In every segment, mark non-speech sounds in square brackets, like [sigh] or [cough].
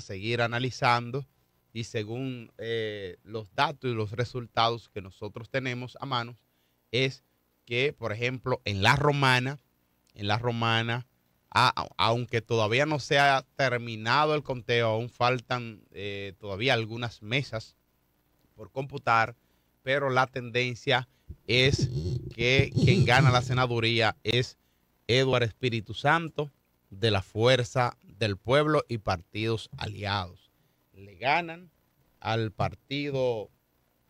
seguir analizando y según eh, los datos y los resultados que nosotros tenemos a mano, es que, por ejemplo, en la romana, en la romana, aunque todavía no se ha terminado el conteo, aún faltan eh, todavía algunas mesas por computar, pero la tendencia es que quien gana la senaduría es Eduardo Espíritu Santo de la Fuerza del Pueblo y partidos aliados. Le ganan al partido,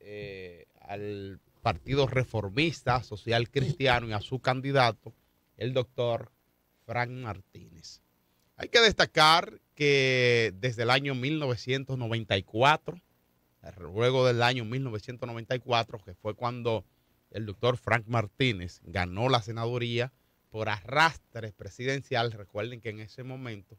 eh, al partido reformista, social cristiano y a su candidato, el doctor Frank Martínez. Hay que destacar que desde el año 1994, luego del año 1994, que fue cuando el doctor Frank Martínez ganó la senaduría por arrastre presidencial, recuerden que en ese momento,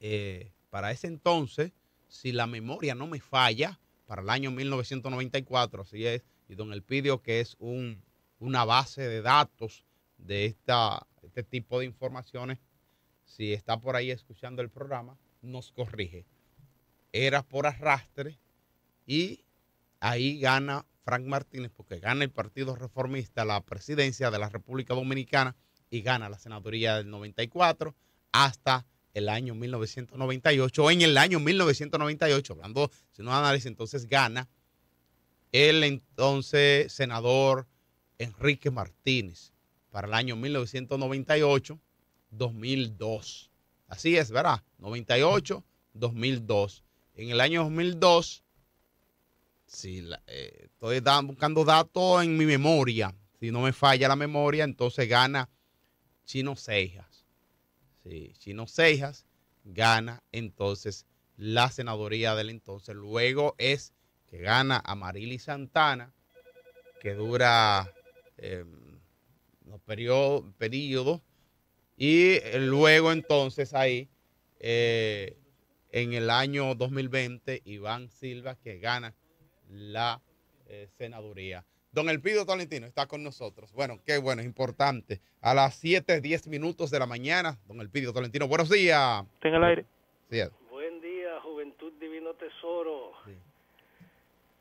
eh, para ese entonces, si la memoria no me falla, para el año 1994, así es, y don Elpidio, que es un, una base de datos de esta, este tipo de informaciones, si está por ahí escuchando el programa, nos corrige. Era por arrastre y ahí gana Frank Martínez porque gana el Partido Reformista la presidencia de la República Dominicana y gana la senaduría del 94 hasta el año 1998. En el año 1998, hablando, si no análisis, entonces gana el entonces senador Enrique Martínez para el año 1998-2002. Así es, ¿verdad? 98-2002. En el año 2002, si eh, estoy buscando datos en mi memoria, si no me falla la memoria, entonces gana Chino Seijas. Chino Seijas gana entonces la senaduría del entonces. Luego es que gana a Marily Santana, que dura eh, los periodos, y luego entonces ahí, eh, en el año 2020, Iván Silva, que gana la eh, senaduría. Don Elpidio Tolentino está con nosotros. Bueno, qué bueno, es importante. A las 7, 10 minutos de la mañana, don Elpidio Tolentino, buenos días. Tenga el aire. Buen día, Juventud Divino Tesoro.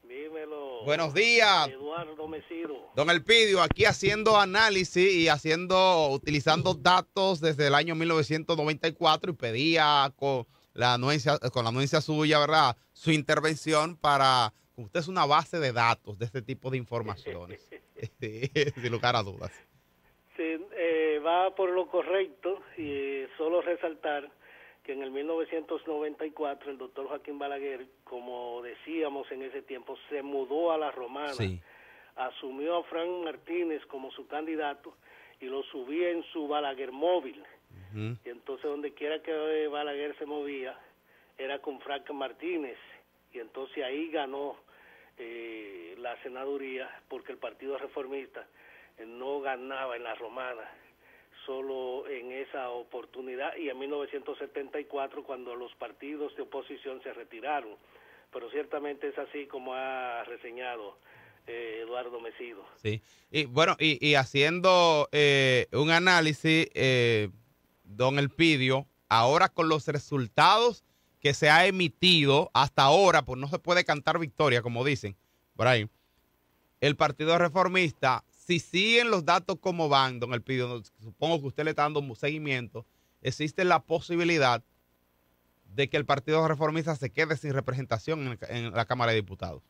Dímelo. Buenos días. Eduardo Mesido. Don Elpidio, aquí haciendo análisis y haciendo, utilizando datos desde el año 1994 y pedía con la anuencia, con la anuencia suya, ¿verdad? Su intervención para, usted es una base de datos de este tipo de informaciones, [laughs] [laughs] sin lugar a dudas. Sí, eh, va por lo correcto y solo resaltar que en el 1994 el doctor Joaquín Balaguer, como decíamos en ese tiempo, se mudó a la Romana, asumió a Frank Martínez como su candidato y lo subía en su Balaguer móvil. Y entonces donde quiera que Balaguer se movía, era con Frank Martínez. Y entonces ahí ganó eh, la senaduría porque el Partido Reformista no ganaba en la Romana solo en esa oportunidad y en 1974 cuando los partidos de oposición se retiraron. Pero ciertamente es así como ha reseñado eh, Eduardo Mesido. Sí, y bueno, y, haciendo eh, un análisis, eh, don Elpidio, ahora con los resultados que se ha emitido hasta ahora, pues no se puede cantar victoria, como dicen, Brian. El Partido Reformista si siguen los datos como van, don Elpidio, supongo que usted le está dando un seguimiento, existe la posibilidad de que el Partido Reformista se quede sin representación en, la Cámara de Diputados.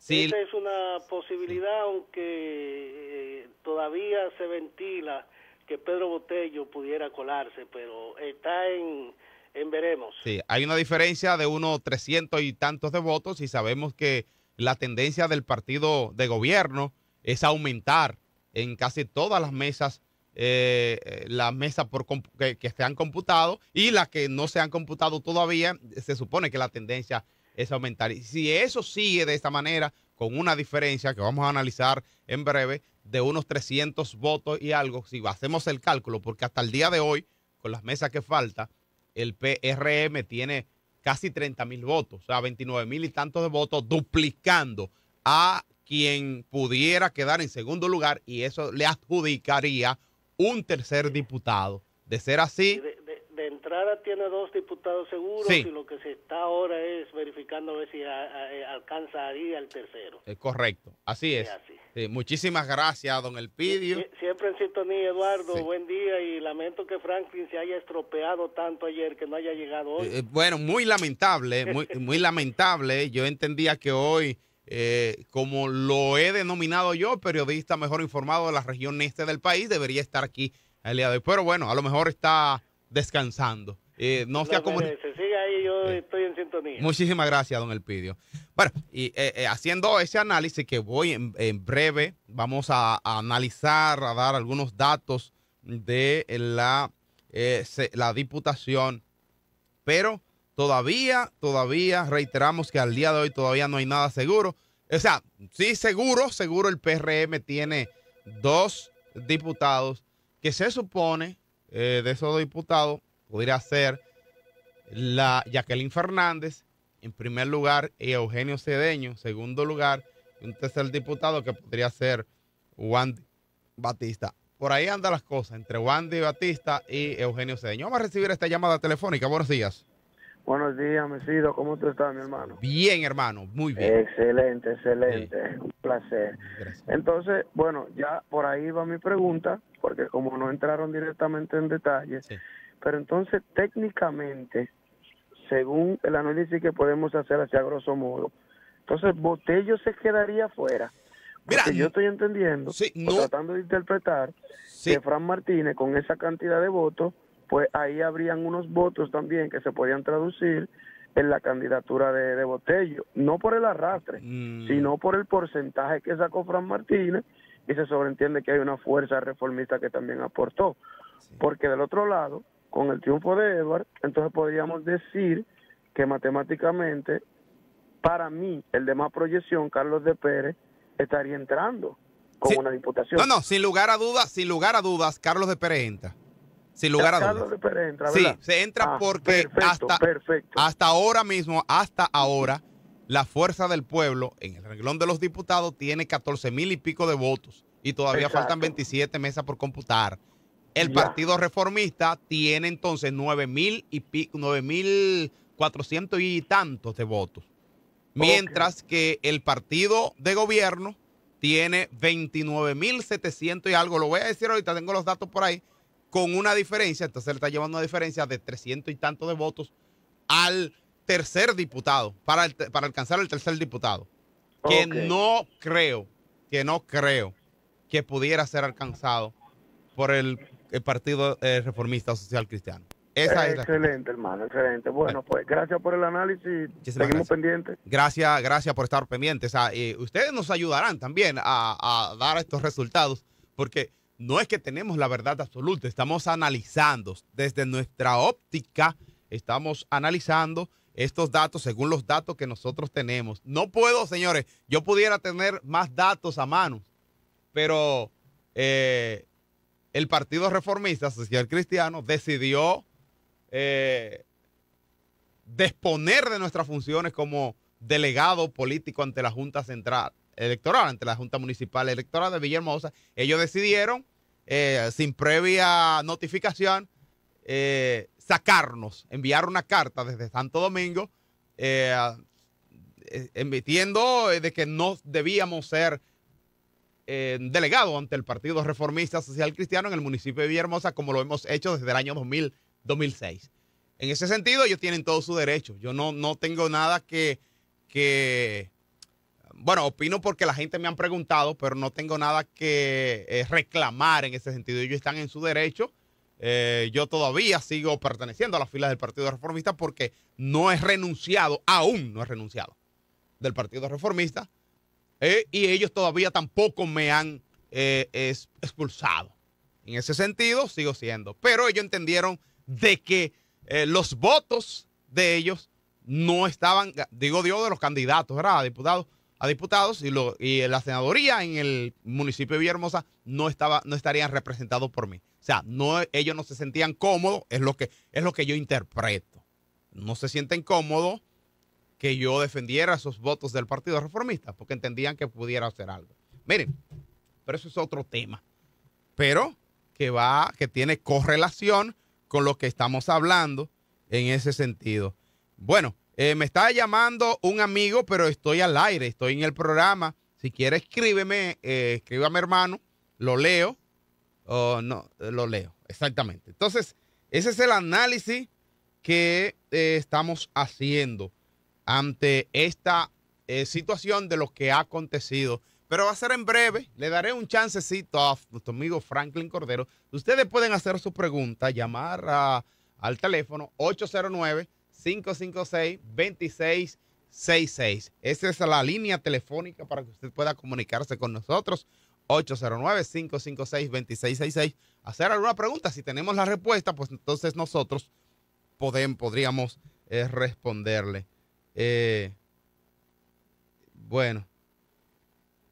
Esa es una posibilidad, aunque eh, todavía se ventila que Pedro Botello pudiera colarse, pero está en, en veremos. Sí, hay una diferencia de unos 300 y tantos de votos y sabemos que la tendencia del partido de gobierno es aumentar en casi todas las mesas, eh, las mesas por que, se han computado y las que no se han computado todavía, se supone que la tendencia es aumentar. Y si eso sigue de esta manera, con una diferencia que vamos a analizar en breve, de unos 300 votos y algo, si hacemos el cálculo, porque hasta el día de hoy, con las mesas que falta, el PRM tiene casi 30 mil votos, o sea, 29 mil y tantos de votos, duplicando a quien pudiera quedar en segundo lugar y eso le adjudicaría un tercer diputado. De ser así... De, entrada tiene dos diputados seguros Sí. y lo que se está ahora es verificando a ver si a- a- eh, alcanzaría el tercero. Es correcto, así es. Es así. Muchísimas gracias, don Elpidio. Sie- Siempre en sintonía, Eduardo. Sí. Buen día y lamento que Franklin se haya estropeado tanto ayer que no haya llegado hoy. Eh, bueno, muy lamentable, muy, [laughs] muy lamentable. Yo entendía que hoy, eh, como lo he denominado yo, periodista mejor informado de la región este del país, debería estar aquí el día de hoy. Pero bueno, a lo mejor está descansando. Eh, no se ha Lo merece. Sí. Estoy en sintonía. Muchísimas gracias, don Elpidio. Bueno, y eh, eh, haciendo ese análisis que voy en, en breve, vamos a, a analizar, a dar algunos datos de la, eh, se- la diputación, pero todavía, todavía reiteramos que al día de hoy todavía no hay nada seguro. O sea, sí seguro, seguro el PRM tiene dos diputados que se supone eh, de esos diputados podría ser la Jacqueline Fernández en primer lugar y Eugenio Cedeño segundo lugar y un tercer diputado que podría ser Wandy Batista. Por ahí andan las cosas entre Wandy Batista y Eugenio Cedeño. Vamos a recibir esta llamada telefónica. Buenos días. Buenos días, Mesido. ¿Cómo tú estás, mi hermano? Bien, hermano. Muy bien. Excelente, excelente. Un placer. Gracias. Entonces, bueno, ya por ahí va mi pregunta, porque como no entraron directamente en detalle, Sí. Pero entonces técnicamente, según el análisis que podemos hacer hacia grosso modo, entonces Botello se quedaría fuera. Mira, Porque yo estoy entendiendo, sí, no- tratando de interpretar, Sí, que Fran Martínez con esa cantidad de votos, pues ahí habrían unos votos también que se podían traducir en la candidatura de, de Botello, no por el arrastre, mm, sino por el porcentaje que sacó Fran Martínez y se sobreentiende que hay una fuerza reformista que también aportó. Porque del otro lado, con el triunfo de Edward, entonces podríamos decir que matemáticamente, para mí, el de más proyección, Carlos de Pérez, estaría entrando con Sí. una diputación. No, no, sin lugar a dudas, sin lugar a dudas, Carlos de Pérez entra. Sin lugar a Carlos dudas. de Pérez entra, Sí, se entra Ah, porque perfecto, hasta, perfecto. hasta ahora mismo, hasta ahora, la fuerza del pueblo en el renglón de los diputados tiene 14 mil y pico de votos y todavía Exacto. faltan 27 mesas por computar. El. Partido Reformista tiene entonces 9 mil y pico, 9 mil 400 y tantos de votos. Mientras que el partido de gobierno tiene 29 mil 700 y algo. Lo voy a decir ahorita, tengo los datos por ahí, con una diferencia, entonces le está llevando una diferencia de 300 y tantos de votos al tercer diputado, para, el- para alcanzar el tercer diputado. Que no creo, que no creo que pudiera ser alcanzado por el, el Partido eh, Reformista Social Cristiano. Esa es excelente, hermano, excelente. Bueno, pues gracias por el análisis. Muchísimas Seguimos gracias. pendientes. Gracias, gracias por estar pendientes. Eh, ustedes nos ayudarán también a, a dar estos resultados, porque no es que tenemos la verdad absoluta, estamos analizando desde nuestra óptica, estamos analizando estos datos según los datos que nosotros tenemos. No puedo, señores, yo pudiera tener más datos a mano, pero eh, el Partido Reformista Social Cristiano decidió eh, de nuestras funciones como delegado político ante la Junta Central Electoral, ante la Junta Municipal Electoral de Villahermosa. Ellos decidieron, eh, sin previa notificación, eh, sacarnos, enviar una carta desde Santo Domingo, eh, emitiendo de que no debíamos ser eh, delegados ante el Partido Reformista Social Cristiano en el municipio de Villahermosa, como lo hemos hecho desde el año 2000, 2006. En ese sentido, ellos tienen todo su derecho. Yo no, no tengo nada que, que, bueno, opino porque la gente me han preguntado, pero no tengo nada que eh, reclamar en ese sentido. Ellos están en su derecho. Eh, yo todavía sigo perteneciendo a las filas del Partido Reformista porque no he renunciado, aún no he renunciado del Partido Reformista. Eh, y ellos todavía tampoco me han eh, expulsado. En ese sentido, sigo siendo. Pero ellos entendieron de que eh, los votos de ellos no estaban, digo Dios, de los candidatos, ¿verdad? A diputados, a diputados y, lo, y la senadoría en el municipio de Villahermosa no, estaba, no estarían representados por mí. O sea, no, ellos no se sentían cómodos, es lo, que, es lo que yo interpreto. No se sienten cómodos que yo defendiera esos votos del Partido Reformista, porque entendían que pudiera hacer algo. Miren, pero eso es otro tema. Pero que va, que tiene correlación con lo que estamos hablando en ese sentido. Bueno, eh, me está llamando un amigo, pero estoy al aire, estoy en el programa. Si quiere, escríbeme, eh, escríbame hermano, lo leo o no, lo leo, exactamente. Entonces, ese es el análisis que eh, estamos haciendo ante esta eh, situación de lo que ha acontecido. Pero va a ser en breve. Le daré un chancecito a nuestro amigo Franklin Cordero. Ustedes pueden hacer su pregunta, llamar al teléfono 809-556-2666. Esa es la línea telefónica para que usted pueda comunicarse con nosotros. 809-556-2666. Hacer alguna pregunta. Si tenemos la respuesta, pues entonces nosotros podríamos eh, responderle. Eh, bueno.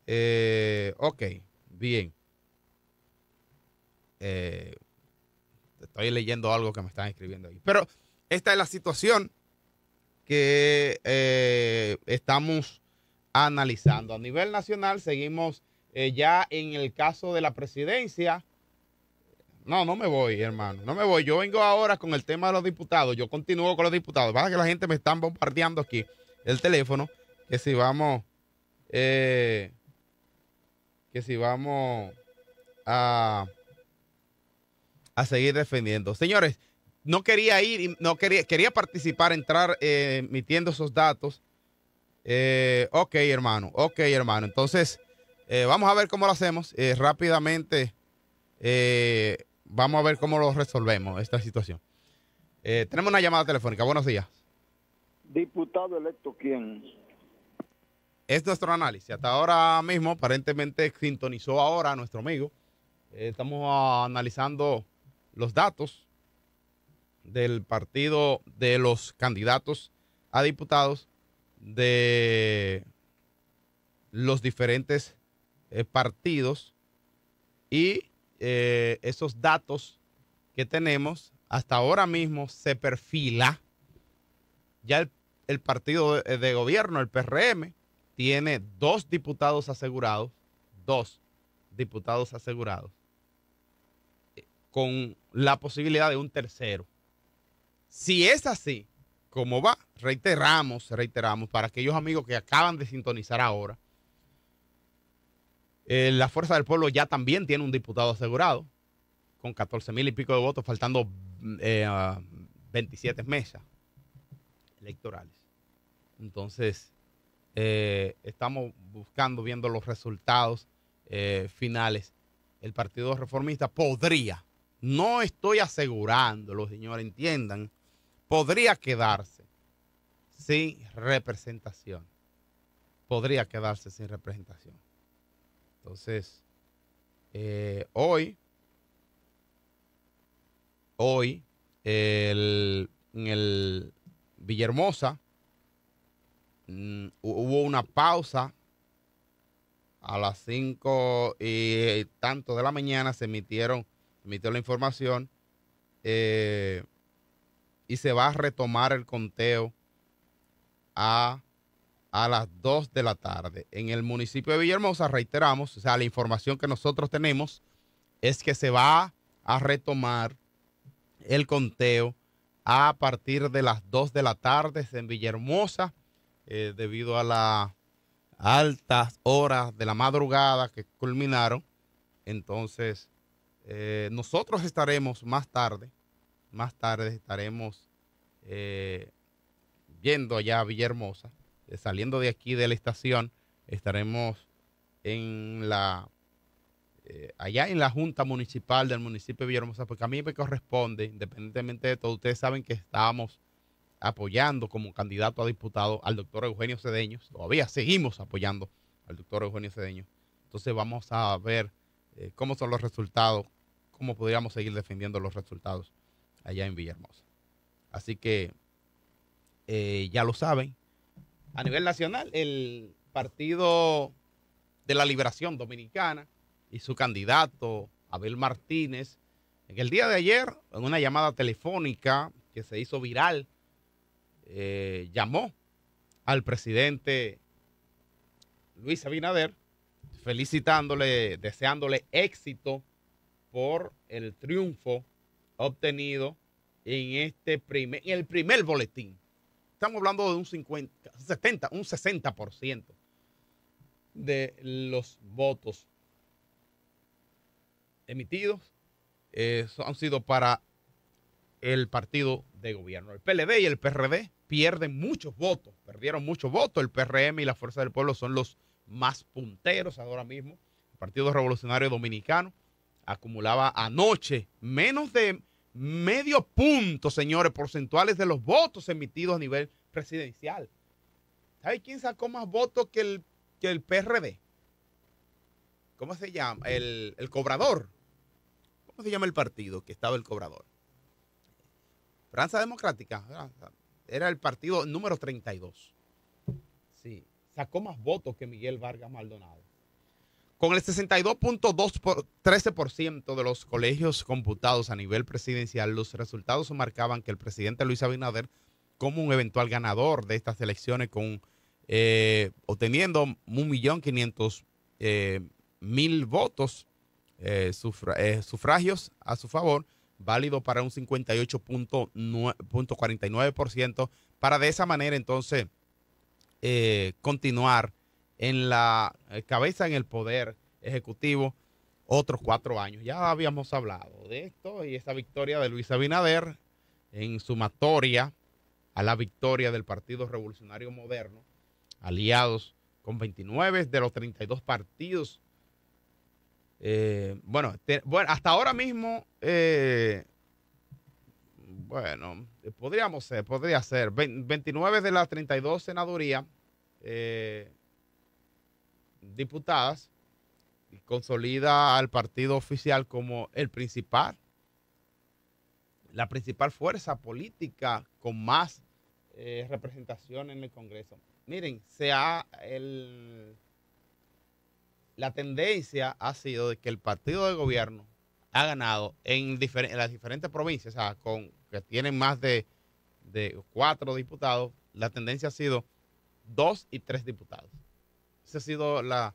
Eh, ok, bien. estoy leyendo algo que me están escribiendo ahí. Pero esta es la situación que estamos analizando. A nivel nacional seguimos eh, ya en el caso de la presidencia, no, no me voy, hermano, no me voy. Yo vengo ahora con el tema de los diputados. Yo continúo con los diputados. Para que la gente me está bombardeando aquí el teléfono. Que si vamos, eh, que si vamos a, a seguir defendiendo. Señores, no quería ir, no quería, quería participar, entrar eh, emitiendo esos datos. ok, hermano, ok, hermano. Entonces, eh, vamos a ver cómo lo hacemos. Eh, rápidamente, eh, vamos a ver cómo lo resolvemos, esta situación. tenemos una llamada telefónica. Buenos días. Diputado electo, ¿quién? Es nuestro análisis. Hasta ahora mismo, aparentemente sintonizó ahora nuestro amigo. estamos analizando los datos del partido de los candidatos a diputados de los diferentes eh, partidos y eh, esos datos que tenemos hasta ahora mismo se perfila ya el, partido de, gobierno, el PRM, tiene dos diputados asegurados, dos diputados asegurados, con la posibilidad de un tercero. Si es así, como va, reiteramos, reiteramos, para aquellos amigos que acaban de sintonizar ahora, eh, la Fuerza del Pueblo ya también tiene un diputado asegurado, con 14 mil y pico de votos, faltando 27 eh, mesas electorales. Entonces, eh, estamos buscando, viendo los resultados finales. El Partido Reformista podría, no estoy asegurando, los señores entiendan, podría quedarse sin representación. Podría quedarse sin representación. Entonces, eh, hoy, hoy, en el Villahermosa, mm, hubo una pausa a las cinco y tanto de la mañana se emitieron, emitió la información eh, y se va a retomar el conteo a a las 2 de la tarde. En el municipio de Villahermosa, reiteramos, o sea, la información que nosotros tenemos es que se va a retomar el conteo a partir de las 2 de la tarde en Villahermosa, eh, debido a las altas horas de la madrugada que culminaron. Entonces, eh, nosotros estaremos más tarde, más tarde estaremos eh, yendo allá a Villahermosa saliendo de aquí de la estación, estaremos en la eh, allá en la Junta Municipal del municipio de Villahermosa, porque a mí me corresponde, independientemente de todo, ustedes saben que estábamos apoyando como candidato a diputado al doctor Eugenio Cedeños, todavía seguimos apoyando al doctor Eugenio Cedeños. Entonces vamos a ver eh, cómo son los resultados, cómo podríamos seguir defendiendo los resultados allá en Villahermosa. Así que ya lo saben, a nivel nacional, el Partido de la Liberación Dominicana y su candidato, Abel Martínez, en el día de ayer, en una llamada telefónica que se hizo viral, eh, llamó al presidente Luis Abinader, felicitándole, deseándole éxito por el triunfo obtenido en este primer, en el primer boletín. Estamos hablando de un 50, 70, un 60% de los votos emitidos eh, han sido para el partido de gobierno. El PLD y el PRD pierden muchos votos, perdieron muchos votos. El PRM y la Fuerza del Pueblo son los más punteros ahora mismo. El Partido Revolucionario Dominicano acumulaba anoche menos de medio punto, señores, porcentuales de los votos emitidos a nivel presidencial. ¿Sabe quién sacó más votos que el, que el PRD? ¿Cómo se llama? El, el cobrador. ¿Cómo se llama el partido que estaba el cobrador? Franza Democrática. Era el partido número 32. Sí, sacó más votos que Miguel Vargas Maldonado. Con el 62.13% de los colegios computados a nivel presidencial, los resultados marcaban que el presidente Luis Abinader, como un eventual ganador de estas elecciones, con eh, obteniendo 1.500.000 eh, votos, eh, eh, sufragios a su favor, válido para un 58.49%, para de esa manera entonces eh, continuar en la eh, cabeza en el poder ejecutivo otros cuatro años. Ya habíamos hablado de esto y esa victoria de Luis Abinader en sumatoria a la victoria del Partido Revolucionario Moderno, aliados con 29 de los 32 partidos. Eh, bueno, bueno, hasta ahora mismo, eh, bueno, podríamos ser, podría ser 29 de las 32 senadurías diputadas y consolida al partido oficial como el principal, la principal fuerza política con más eh, representación en el Congreso. Miren, el, la tendencia ha sido de que el partido de gobierno ha ganado en, las diferentes provincias, o sea, con que tienen más de cuatro diputados, la tendencia ha sido dos y tres diputados. Esa ha sido la,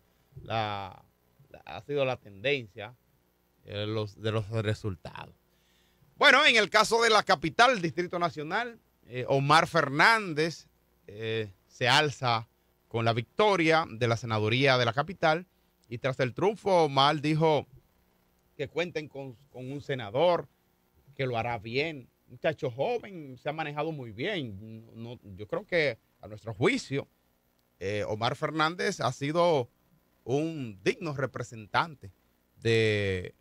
ha sido la tendencia de los, de los resultados. Bueno, en el caso de la capital, Distrito Nacional, eh, Omar Fernández eh, se alza con la victoria de la senaduría de la capital y tras el triunfo, Omar dijo que cuenten con, con un senador que lo hará bien. Muchacho joven, se ha manejado muy bien. No, yo creo que a nuestro juicio, eh, Omar Fernández ha sido un digno representante de,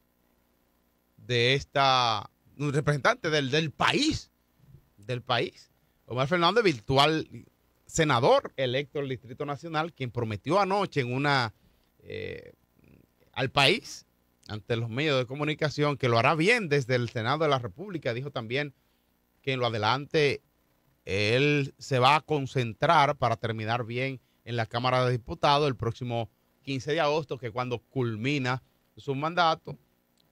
de esta, representante del, del país, del país. Omar Fernández, virtual senador electo del Distrito Nacional, quien prometió anoche en una eh, al país ante los medios de comunicación que lo hará bien desde el Senado de la República. Dijo también que en lo adelante él se va a concentrar para terminar bien en la Cámara de Diputados el próximo 15 de agosto, que cuando culmina su mandato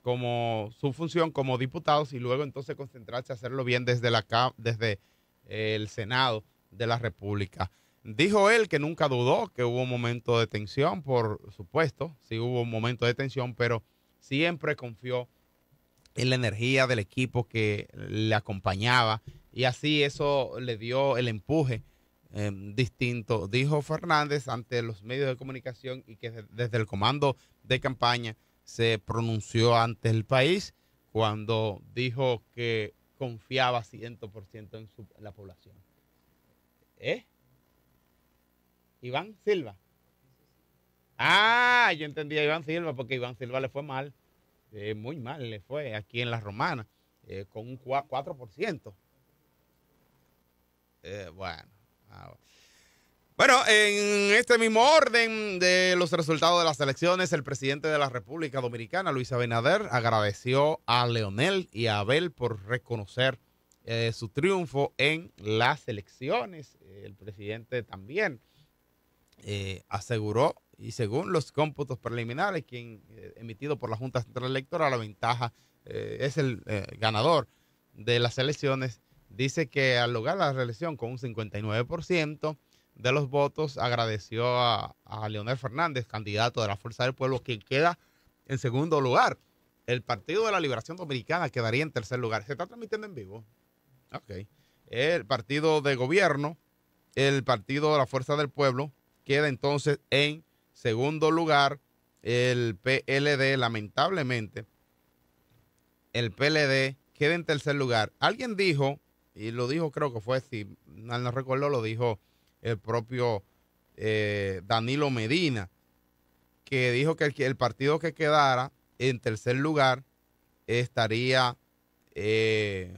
como su función como diputado y luego entonces concentrarse a hacerlo bien desde, la, desde el Senado de la República. Dijo él que nunca dudó que hubo un momento de tensión, por supuesto, sí hubo un momento de tensión, pero siempre confió en la energía del equipo que le acompañaba y así eso le dio el empuje eh, distinto, dijo Fernández ante los medios de comunicación y que desde el comando de campaña se pronunció ante el país cuando dijo que confiaba 100% en, su, en la población. ¿Eh? Iván Silva. Ah, yo entendía Iván Silva porque Iván Silva le fue mal, eh, muy mal le fue aquí en la Romana, eh, con un 4%. Eh, bueno, bueno, en este mismo orden de los resultados de las elecciones, el presidente de la República Dominicana, Luis Abinader, agradeció a Leonel y a Abel por reconocer eh, su triunfo en las elecciones. El presidente también eh, aseguró, y según los cómputos preliminares, quien eh, emitido por la Junta Central Electoral, la ventaja es el ganador de las elecciones dice que al lograr la reelección con un 59% de los votos, agradeció a, a, Leonel Fernández, candidato de la Fuerza del Pueblo, quien queda en segundo lugar. El Partido de la Liberación Dominicana quedaría en tercer lugar. Se está transmitiendo en vivo. Ok. El partido de gobierno, el partido de la Fuerza del Pueblo, queda entonces en segundo lugar. El PLD, lamentablemente, el PLD queda en tercer lugar. Alguien dijo, y lo dijo creo que fue, si mal no recuerdo, lo dijo el propio eh, Danilo Medina, que dijo que el, partido que quedara en tercer lugar estaría, eh,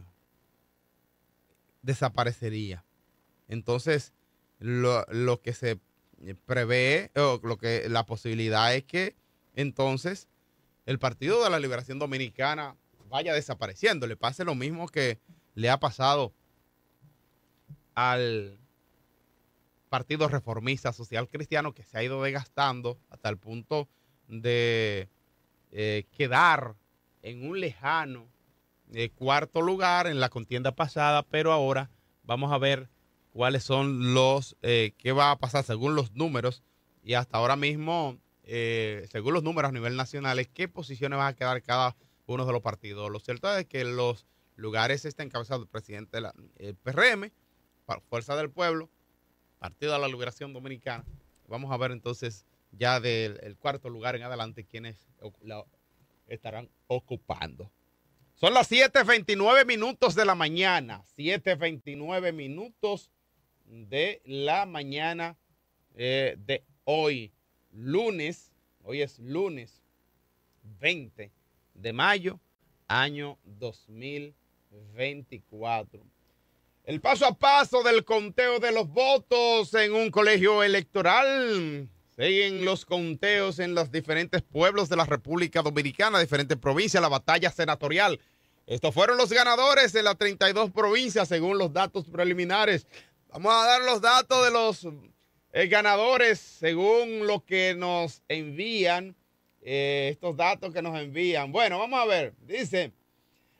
desaparecería. Entonces, lo, lo, que se prevé, o lo que la posibilidad es que entonces el Partido de la Liberación Dominicana vaya desapareciendo. Le pase lo mismo que le ha pasado al Partido Reformista Social Cristiano que se ha ido desgastando hasta el punto de eh, quedar en un lejano eh, cuarto lugar en la contienda pasada, pero ahora vamos a ver cuáles son los, eh, qué va a pasar según los números y hasta ahora mismo, eh, según los números a nivel nacional, qué posiciones van a quedar cada uno de los partidos. Lo cierto es que los lugares están encabezados el presidente del PRM, Fuerza del Pueblo, Partido de la Liberación Dominicana. Vamos a ver entonces ya del cuarto lugar en adelante quiénes la estarán ocupando. Son las 7.29 minutos de la mañana. 7.29 minutos de la mañana eh, de hoy, lunes. Hoy es lunes 20 de mayo, año 2024. El paso a paso del conteo de los votos en un colegio electoral. Siguen los conteos en los diferentes pueblos de la República Dominicana, diferentes provincias, la batalla senatorial. Estos fueron los ganadores en las 32 provincias según los datos preliminares. Vamos a dar los datos de los eh, ganadores según lo que nos envían, eh, estos datos que nos envían. Bueno, vamos a ver. Dice,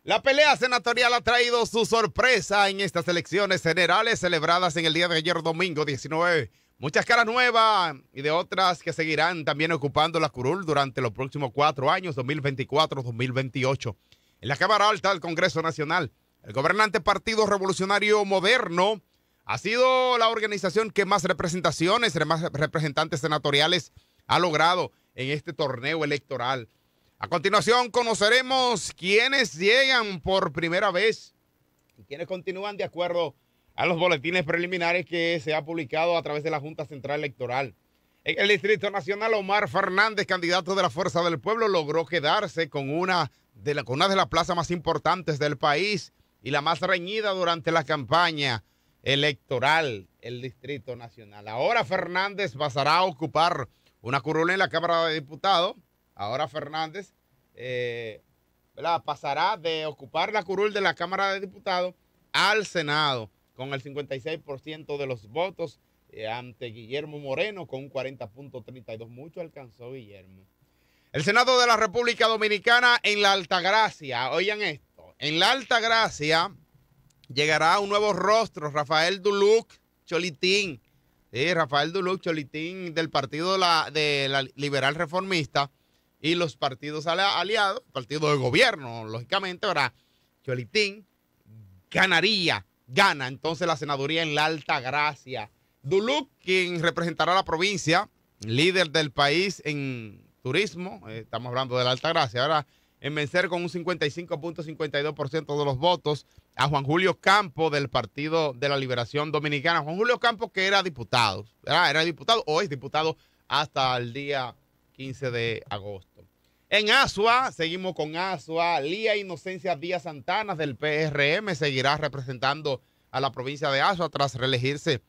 la pelea senatorial ha traído su sorpresa en estas elecciones generales celebradas en el día de ayer, domingo 19. Muchas caras nuevas y de otras que seguirán también ocupando la curul durante los próximos cuatro años, 2024-2028. En la Cámara Alta del Congreso Nacional, el gobernante Partido Revolucionario Moderno ha sido la organización que más representaciones, más representantes senatoriales ha logrado en este torneo electoral. A continuación conoceremos quiénes llegan por primera vez y quiénes continúan de acuerdo a los boletines preliminares que se ha publicado a través de la Junta Central Electoral. En el Distrito Nacional, Omar Fernández, candidato de la Fuerza del Pueblo, logró quedarse con una de, con una de las plazas más importantes del país y la más reñida durante la campaña electoral, el Distrito Nacional. Ahora Fernández pasará a ocupar una curul en la Cámara de Diputados. Ahora Fernández eh, pasará de ocupar la curul de la Cámara de Diputados al Senado con el 56% de los votos eh, ante Guillermo Moreno con un 40.32. Mucho alcanzó Guillermo. El Senado de la República Dominicana en la Altagracia. Oigan esto. En la Altagracia llegará un nuevo rostro, Rafael Duluc Cholitín. Rafael Duluc Cholitín del Partido la, de la Liberal Reformista y los partidos aliados, partido de gobierno, lógicamente, ahora Cholitín ganaría, gana entonces la senaduría en la Alta Gracia. Duluc, quien representará a la provincia, líder del país en turismo, eh, estamos hablando de la Alta Gracia, ahora en vencer con un 55.52% de los votos a Juan Julio Campo del Partido de la Liberación Dominicana. Juan Julio Campo que era diputado, era, diputado o es diputado hasta el día 15 de agosto. En Asua, seguimos con Asua, Lía Inocencia Díaz Santana del PRM seguirá representando a la provincia de Asua tras reelegirse,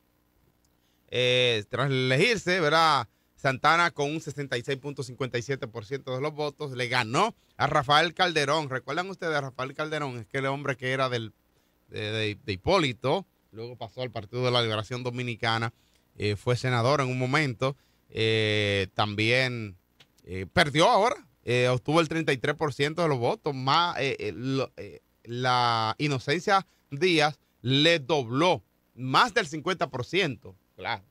eh, tras reelegirse, ¿verdad? Santana con un 66.57% de los votos le ganó a Rafael Calderón. ¿Recuerdan ustedes a Rafael Calderón? Es que el hombre que era del, de, Hipólito, luego pasó al Partido de la Liberación Dominicana, eh, fue senador en un momento, eh, también eh, perdió ahora, obtuvo el 33% de los votos, más la Inocencia Díaz le dobló más del 50%, claro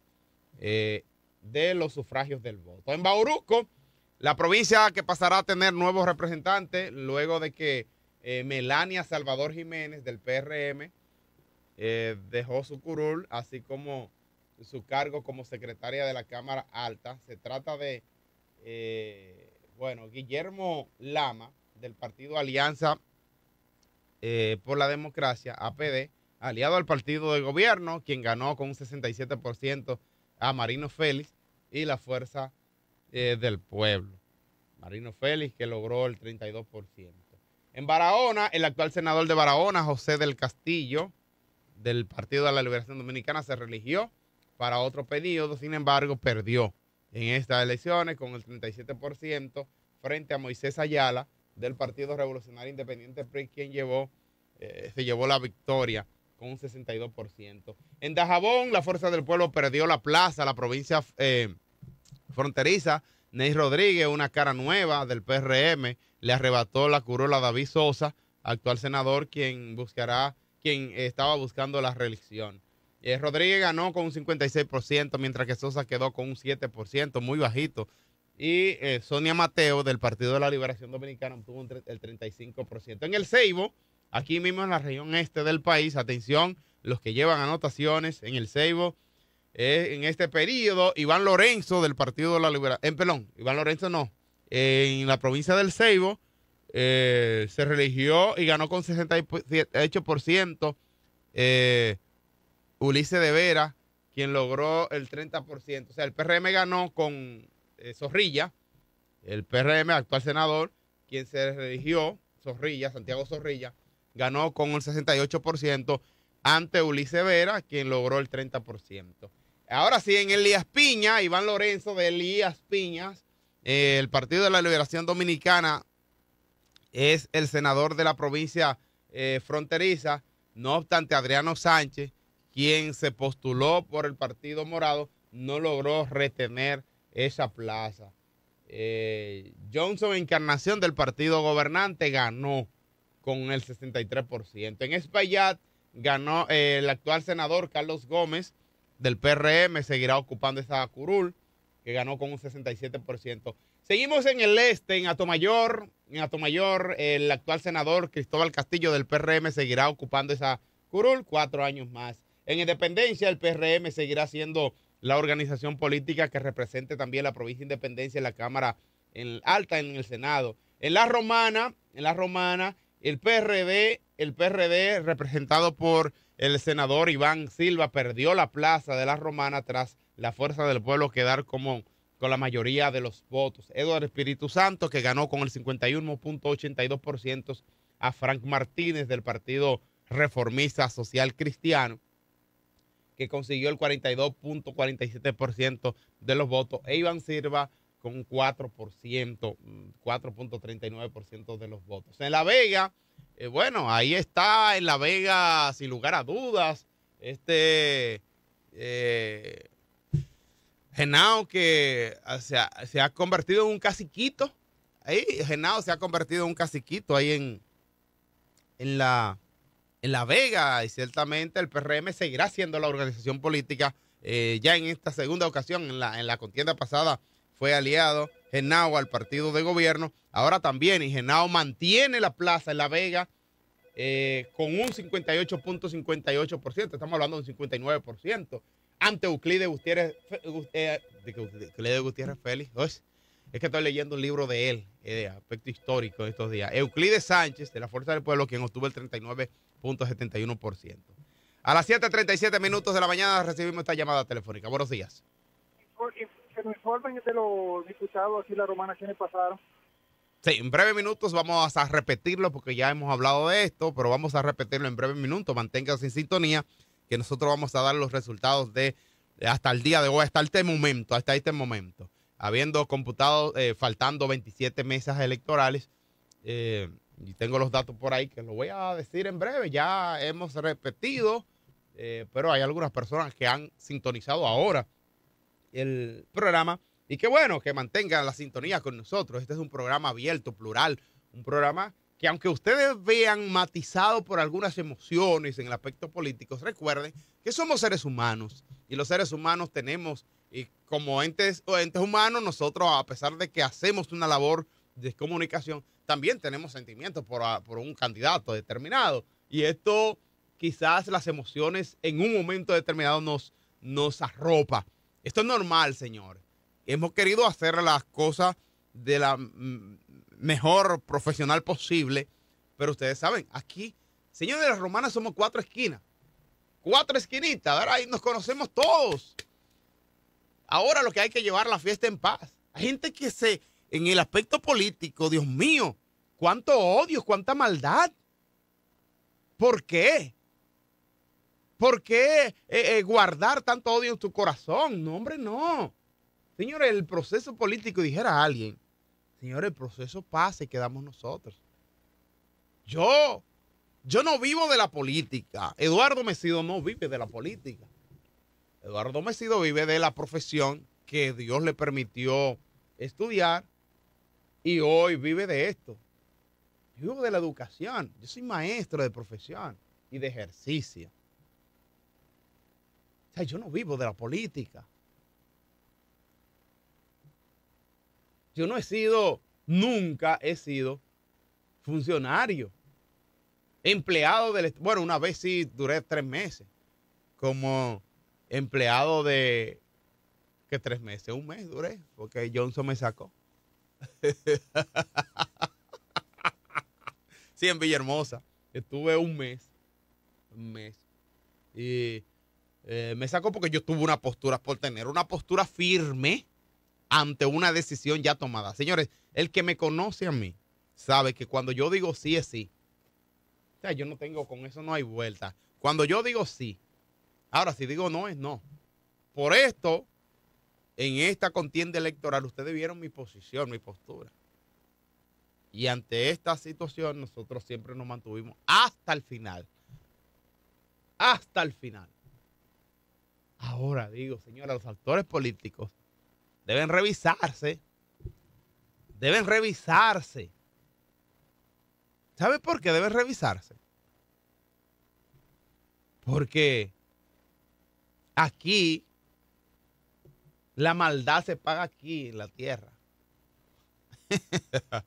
de los sufragios del voto. En Bauruco, la provincia que pasará a tener nuevos representantes luego de que eh, Melania Salvador Jiménez del PRM eh, dejó su curul, así como su cargo como secretaria de la Cámara Alta. Se trata de, eh, bueno, Guillermo Lama, del partido Alianza eh, por la Democracia, APD, aliado al partido de gobierno, quien ganó con un 67% a Marino Félix y la Fuerza del Pueblo. Marino Félix, que logró el 32%. En Barahona, el actual senador de Barahona, José del Castillo, del Partido de la Liberación Dominicana, se religió para otro periodo, sin embargo, perdió en estas elecciones con el 37% frente a Moisés Ayala del Partido Revolucionario Independiente quien llevó, eh, se llevó la victoria con un 62%. En Dajabón, la Fuerza del Pueblo perdió la plaza, la provincia eh, fronteriza. Ney Rodríguez, una cara nueva del PRM, le arrebató la curola a David Sosa, actual senador, quien buscará, quien estaba buscando la reelección. Eh, Rodríguez ganó con un 56%, mientras que Sosa quedó con un 7%, muy bajito. Y eh, Sonia Mateo, del Partido de la Liberación Dominicana, obtuvo el 35%. En el Ceibo, aquí mismo en la región este del país, atención, los que llevan anotaciones en el Ceibo, eh, en este periodo, Iván Lorenzo, del Partido de la Liberación, en pelón, Iván Lorenzo no, en la provincia del Ceibo, se religió y ganó con 68%. Eh, Ulises de Vera, quien logró el 30%. O sea, el PRM ganó con eh, Zorrilla, el PRM, actual senador, quien se religió, Zorrilla, Santiago Zorrilla, ganó con el 68% ante Ulises Vera, quien logró el 30%. Ahora sí, en Elías Piña, Iván Lorenzo de Elías Piñas, eh, el Partido de la Liberación Dominicana es el senador de la provincia eh, fronteriza. No obstante, Adriano Sánchez quien se postuló por el Partido Morado, no logró retener esa plaza. Eh, Johnson Encarnación del partido gobernante ganó con el 63%. En Espaillat ganó eh, el actual senador Carlos Gómez del PRM, seguirá ocupando esa curul, que ganó con un 67%. Seguimos en el este, en Atomayor. En Atomayor, el actual senador Cristóbal Castillo del PRM seguirá ocupando esa curul cuatro años más. En Independencia, el PRM seguirá siendo la organización política que represente también la provincia de Independencia en la Cámara en, Alta en el Senado. En la Romana, en la Romana, el PRD, el PRD representado por el senador Iván Silva perdió la plaza de la Romana tras la fuerza del pueblo quedar como con la mayoría de los votos. Eduardo Espíritu Santo, que ganó con el 51.82% a Frank Martínez del Partido Reformista Social Cristiano que consiguió el 42.47% de los votos, e Iván Silva con 4%, 4.39% mm, de los votos. En La Vega, eh, bueno, ahí está en La Vega, sin lugar a dudas, este eh, que se ha, se ha, convertido en un caciquito. Ahí, Genao se ha convertido en un caciquito ahí en, en la en La Vega y ciertamente el PRM seguirá siendo la organización política. Eh, ya en esta segunda ocasión, en la, en la contienda pasada, fue aliado Genao al partido de gobierno. Ahora también, y Genao mantiene la plaza en La Vega eh, con un 58.58%. Estamos hablando de un 59%. Ante Euclides Gutiérrez, eh, Euclides Gutiérrez Félix. Es que estoy leyendo un libro de él, de aspecto histórico de estos días. Euclides Sánchez, de la Fuerza del Pueblo, quien obtuvo el 39%. .71%. A las 7.37 minutos de la mañana recibimos esta llamada telefónica. Buenos días. Que me informen de los diputados aquí la romana quienes pasaron. Sí, en breves minutos vamos a repetirlo porque ya hemos hablado de esto, pero vamos a repetirlo en breves minutos. Manténganse en sintonía que nosotros vamos a dar los resultados de hasta el día de hoy, hasta este momento, hasta este momento. Habiendo computado, eh, faltando 27 mesas electorales, eh, y tengo los datos por ahí que los voy a decir en breve. Ya hemos repetido, eh, pero hay algunas personas que han sintonizado ahora el programa. Y qué bueno que mantengan la sintonía con nosotros. Este es un programa abierto, plural, un programa que aunque ustedes vean matizado por algunas emociones en el aspecto político, recuerden que somos seres humanos y los seres humanos tenemos, y como entes, entes humanos, nosotros, a pesar de que hacemos una labor de comunicación, también tenemos sentimientos por, un candidato determinado. Y esto quizás las emociones en un momento determinado nos, nos arropa. Esto es normal, señores. Hemos querido hacer las cosas de la mejor profesional posible, pero ustedes saben, aquí, señores de las romanas, somos cuatro esquinas. Cuatro esquinitas, ahora ahí nos conocemos todos. Ahora lo que hay que llevar la fiesta en paz. Hay gente que se, en el aspecto político, Dios mío, cuánto odio, cuánta maldad. ¿Por qué? ¿Por qué eh, eh, guardar tanto odio en tu corazón? No, hombre, no. Señores, el proceso político, dijera alguien, señores, el proceso pasa y quedamos nosotros. Yo, yo no vivo de la política. Eduardo Mesido no vive de la política. Eduardo Mesido vive de la profesión que Dios le permitió estudiar y hoy vive de esto. Yo vivo de la educación. Yo soy maestro de profesión y de ejercicio. O sea, yo no vivo de la política. Yo no he sido, nunca he sido funcionario, empleado del... Bueno, una vez sí duré tres meses como empleado de... ¿Qué tres meses? Un mes duré, porque Johnson me sacó. [laughs] sí, en Villahermosa. Estuve un mes. Un mes. Y eh, me sacó porque yo tuve una postura, por tener una postura firme ante una decisión ya tomada. Señores, el que me conoce a mí sabe que cuando yo digo sí es sí. O sea, yo no tengo, con eso no hay vuelta. Cuando yo digo sí, ahora si digo no es no. Por esto, en esta contienda electoral, ustedes vieron mi posición, mi postura. Y ante esta situación, nosotros siempre nos mantuvimos hasta el final. Hasta el final. Ahora digo, señora, los actores políticos deben revisarse. Deben revisarse. ¿Sabe por qué deben revisarse? Porque aquí la maldad se paga aquí en la tierra. [laughs]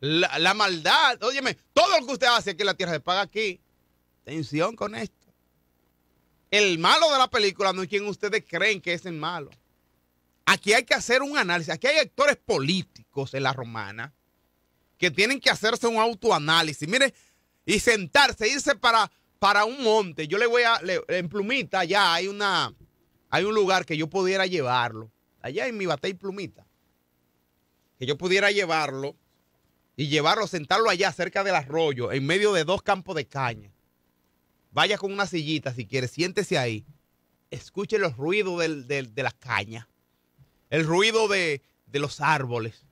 la, maldad, óyeme, todo lo que usted hace aquí en la tierra se paga aquí. Atención con esto. El malo de la película no es quien ustedes creen que es el malo. Aquí hay que hacer un análisis. Aquí hay actores políticos en la romana que tienen que hacerse un autoanálisis. Mire, y sentarse, irse para, para un monte. Yo le voy a, le, en Plumita, allá hay una, hay un lugar que yo pudiera llevarlo. Allá en mi batey Plumita. Que yo pudiera llevarlo y llevarlo, sentarlo allá cerca del arroyo, en medio de dos campos de caña. Vaya con una sillita si quiere, siéntese ahí. Escuche los ruidos del, de las cañas el ruido de, de los árboles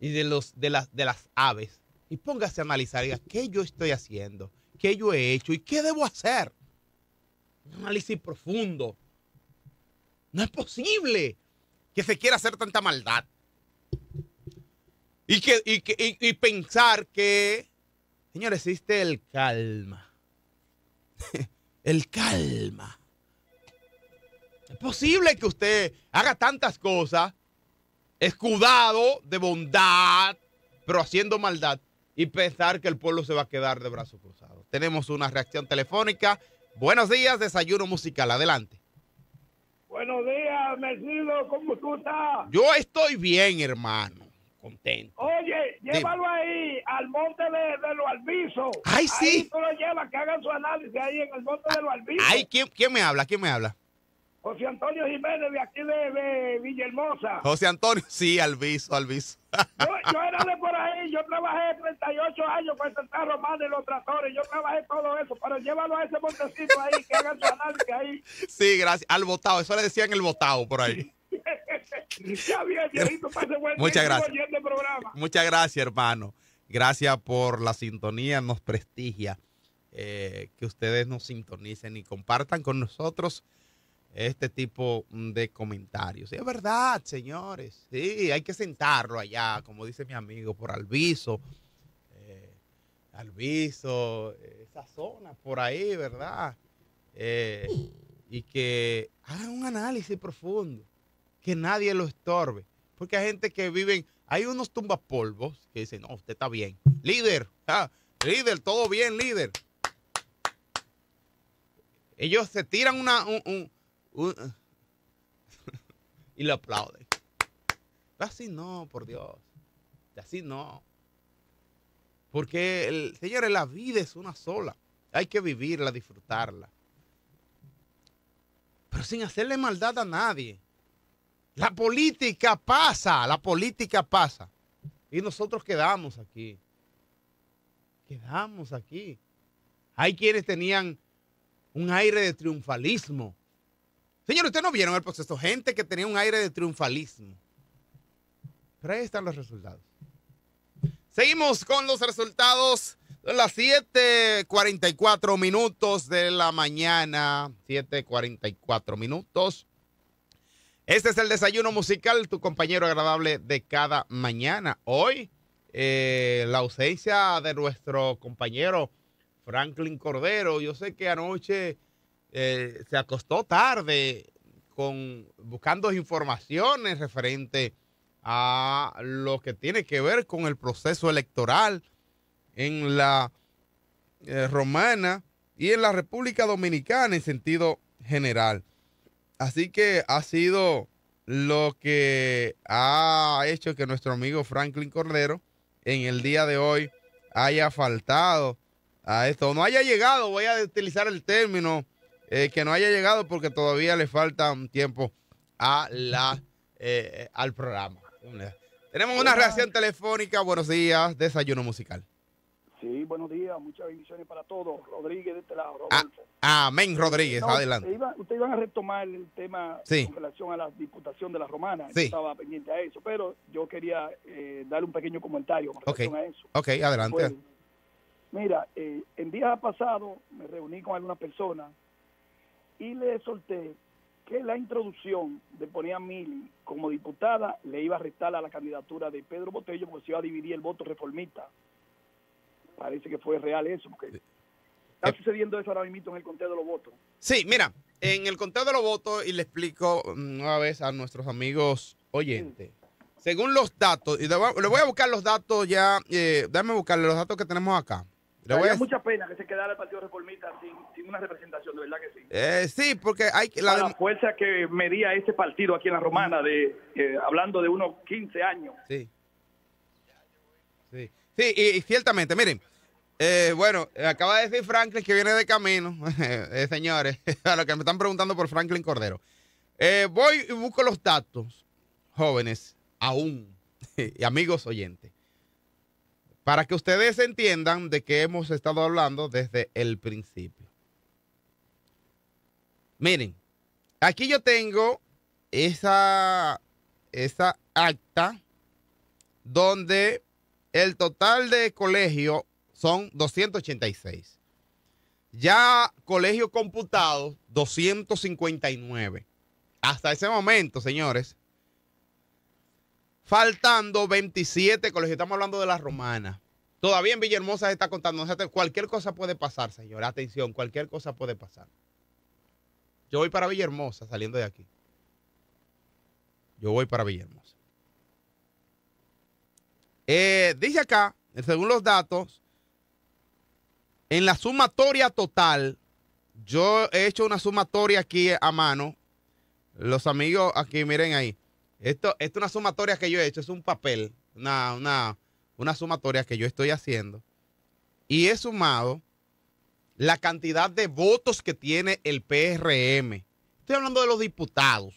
y de, los, de, las, de las aves. Y póngase a analizar, diga, ¿qué yo estoy haciendo? ¿Qué yo he hecho? ¿Y qué debo hacer? Un análisis profundo. No es posible que se quiera hacer tanta maldad. Y, que, y, que, y, pensar que, señor, existe el calma. [laughs] el calma. Es posible que usted haga tantas cosas, escudado de bondad, pero haciendo maldad, y pensar que el pueblo se va a quedar de brazos cruzados. Tenemos una reacción telefónica. Buenos días, desayuno musical. Adelante. Buenos días, Mercido. ¿Cómo tú estás? Yo estoy bien, hermano. Contento. Oye, llévalo Dime. ahí al monte de, de los albizos. Ay, sí. Ahí tú lo llevas, que hagan su análisis ahí en el monte de los albizos. Ay, ¿quién, ¿quién me habla? ¿Quién me habla? José Antonio Jiménez de aquí de, de Villahermosa. José Antonio, [laughs] sí, Alviso, Alviso. [laughs] Yo, yo, era de por ahí, yo trabajé 38 años con Santa Román de los tractores, yo trabajé todo eso, pero llévalo a ese montecito ahí, que hagan su análisis ahí. Sí, gracias, al botado, eso le decían el botado por ahí. [laughs] ya bien, pase buen Muchas día, gracias. Programa. Muchas gracias, hermano. Gracias por la sintonía, nos prestigia eh, que ustedes nos sintonicen y compartan con nosotros este tipo de comentarios. es verdad, señores. Sí, hay que sentarlo allá, como dice mi amigo, por Alviso. Eh, Alviso, esa zona por ahí, ¿verdad? Eh, y que hagan un análisis profundo, que nadie lo estorbe. Porque hay gente que viven, hay unos tumbapolvos que dicen, no, usted está bien. Líder, ah, líder, todo bien, líder. Ellos se tiran una... un- un- un- [laughs] y lo aplauden. Así no, por Dios. Así no. Porque, el, señores, la vida es una sola. Hay que vivirla, disfrutarla. Pero sin hacerle maldad a nadie. La política pasa, la política pasa. Y nosotros quedamos aquí. Quedamos aquí. Hay quienes tenían un aire de triunfalismo. Señores, ustedes no vieron el proceso. Gente que tenía un aire de triunfalismo. Pero ahí están los resultados. Seguimos con los resultados. Son las 7:44 minutos de la mañana. 7:44 minutos. Este es el desayuno musical, tu compañero agradable de cada mañana. Hoy, eh, la ausencia de nuestro compañero Franklin Cordero. Yo sé que anoche eh, se acostó tarde con, buscando informaciones referente a lo que tiene que ver con el proceso electoral en la eh, romana y en la República Dominicana en sentido general. Así que ha sido lo que ha hecho que nuestro amigo Franklin Cordero en el día de hoy haya faltado a esto. No haya llegado, voy a utilizar el término eh, que no haya llegado porque todavía le falta un tiempo a la, eh, al programa. Tenemos una reacción telefónica. Buenos días, desayuno musical. Sí, buenos días, muchas bendiciones para todos. Rodríguez de este lado, Ah, amén, Rodríguez, No, adelante. iba- Ustedes iban a retomar el tema Sí. con relación a la diputación de la romana. Sí. Yo estaba pendiente a eso, pero yo quería eh, darle un pequeño comentario con relación a eso. Ok, adelante. Pues, mira, eh, en días pasados me reuní con algunas personas y le solté que la introducción de poner a Mili como diputada le iba a restar a la candidatura de Pedro Botello porque se iba a dividir el voto reformista. Parece que fue real eso, porque está Eh. sucediendo eso ahora mismo en el conteo de los votos. Sí, mira, en el conteo de los votos, y le explico una vez a nuestros amigos oyentes. Según los datos, y le voy a, le voy a buscar los datos ya, eh, déjame buscarle los datos que tenemos acá. Daría mucha pena que se quedara el Partido Reformista sin, sin una representación, de verdad que sí. eh, sí, porque hay La, la fuerza que medía ese partido aquí en la Romana, de eh, hablando de unos 15 años. Sí. Sí, sí y, y ciertamente, miren, eh, bueno, acaba de decir Franklin que viene de camino, [laughs] eh, señores, [laughs] a lo que me están preguntando por Franklin Cordero. Eh, voy y busco los datos, jóvenes, aún, [laughs] y amigos oyentes, para que ustedes entiendan de qué hemos estado hablando desde el principio. Miren, aquí yo tengo esa, esa acta donde el total de colegio son 286. Ya colegio computado, 259. Hasta ese momento, señores, faltando 27 colegios. Estamos hablando de la romana. Todavía en Villahermosa se está contando. Cualquier cosa puede pasar, señor. Atención, cualquier cosa puede pasar. Yo voy para Villahermosa saliendo de aquí. Yo voy para Villahermosa. Eh, dice acá, según los datos, en la sumatoria total, yo he hecho una sumatoria aquí a mano. Los amigos aquí, miren ahí. Esto, es una sumatoria que yo he hecho, es un papel, una, una, una sumatoria que yo estoy haciendo. Y he sumado la cantidad de votos que tiene el PRM. Estoy hablando de los diputados.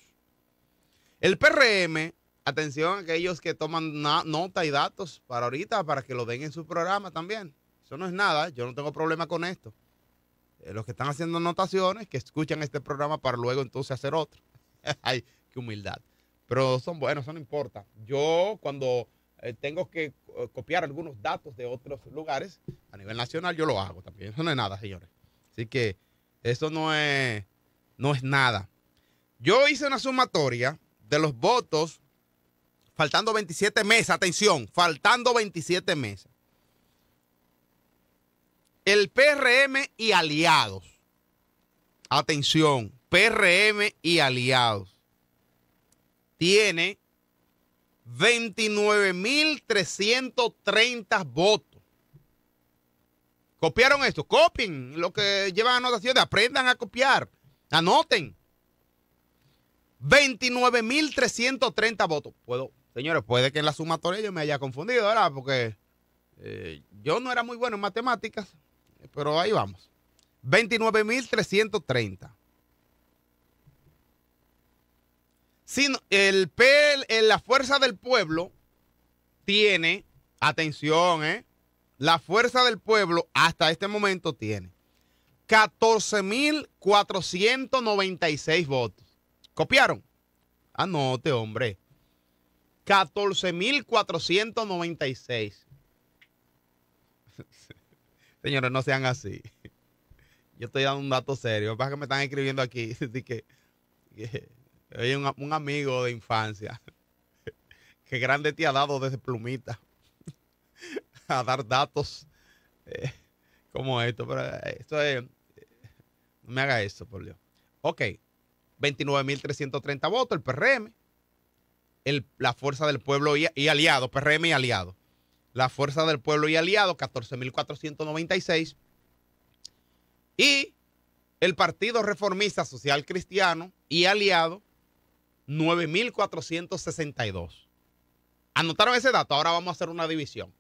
El PRM, atención a aquellos que toman nota y datos para ahorita, para que lo den en su programa también. Eso no es nada, yo no tengo problema con esto. Eh, los que están haciendo anotaciones, que escuchan este programa para luego entonces hacer otro. [laughs] Ay, qué humildad. Pero son buenos, eso no importa. Yo cuando eh, tengo que eh, copiar algunos datos de otros lugares a nivel nacional, yo lo hago también. Eso no es nada, señores. Así que eso no es, no es nada. Yo hice una sumatoria de los votos faltando 27 meses. Atención, faltando 27 meses. El PRM y aliados. Atención, PRM y aliados. Tiene 29.330 votos. ¿Copiaron esto? Copien lo que llevan anotaciones, aprendan a copiar. Anoten. 29.330 votos. Puedo, señores, puede que en la sumatoria yo me haya confundido, ¿verdad? Porque eh, yo no era muy bueno en matemáticas, pero ahí vamos. 29.330. Sino, el, el, la fuerza del pueblo tiene, atención, ¿eh? La fuerza del pueblo hasta este momento tiene 14.496 votos. ¿Copiaron? Anote, hombre. 14.496. [laughs] Señores, no sean así. [laughs] Yo estoy dando un dato serio. Pasa que me están escribiendo aquí. [laughs] que, un, amigo de infancia. [laughs] Que grande te ha dado desde plumita. [laughs] A dar datos eh, como esto. Pero eh, esto es. No me haga eso, por Dios. Ok. 29.330 votos, el PRM. la Fuerza del Pueblo y, y aliado, PRM y aliado. La Fuerza del Pueblo y aliado, 14.496. Y el Partido Reformista Social Cristiano y aliado, 9.462. ¿Anotaron ese dato? Ahora vamos a hacer una división.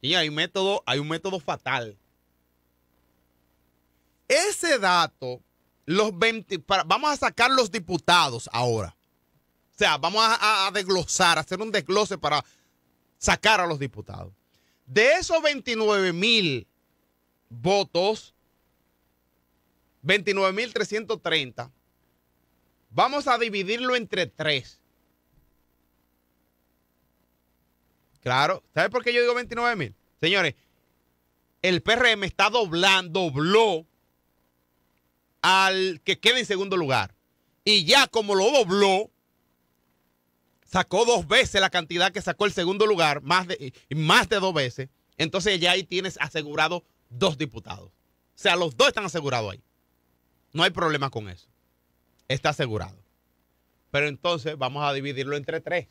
Y hay, método, hay un método fatal. Ese dato, los 20, vamos a sacar los diputados ahora. O sea, vamos a, a desglosar, hacer un desglose para sacar a los diputados. De esos 29 mil votos, 29.330, vamos a dividirlo entre tres. Claro, ¿sabe por qué yo digo 29 mil? Señores, el PRM está doblando, dobló al que queda en segundo lugar. Y ya como lo dobló, sacó dos veces la cantidad que sacó el segundo lugar, más de, más de dos veces. Entonces ya ahí tienes asegurado dos diputados. O sea, los dos están asegurados ahí. No hay problema con eso. Está asegurado. Pero entonces vamos a dividirlo entre tres.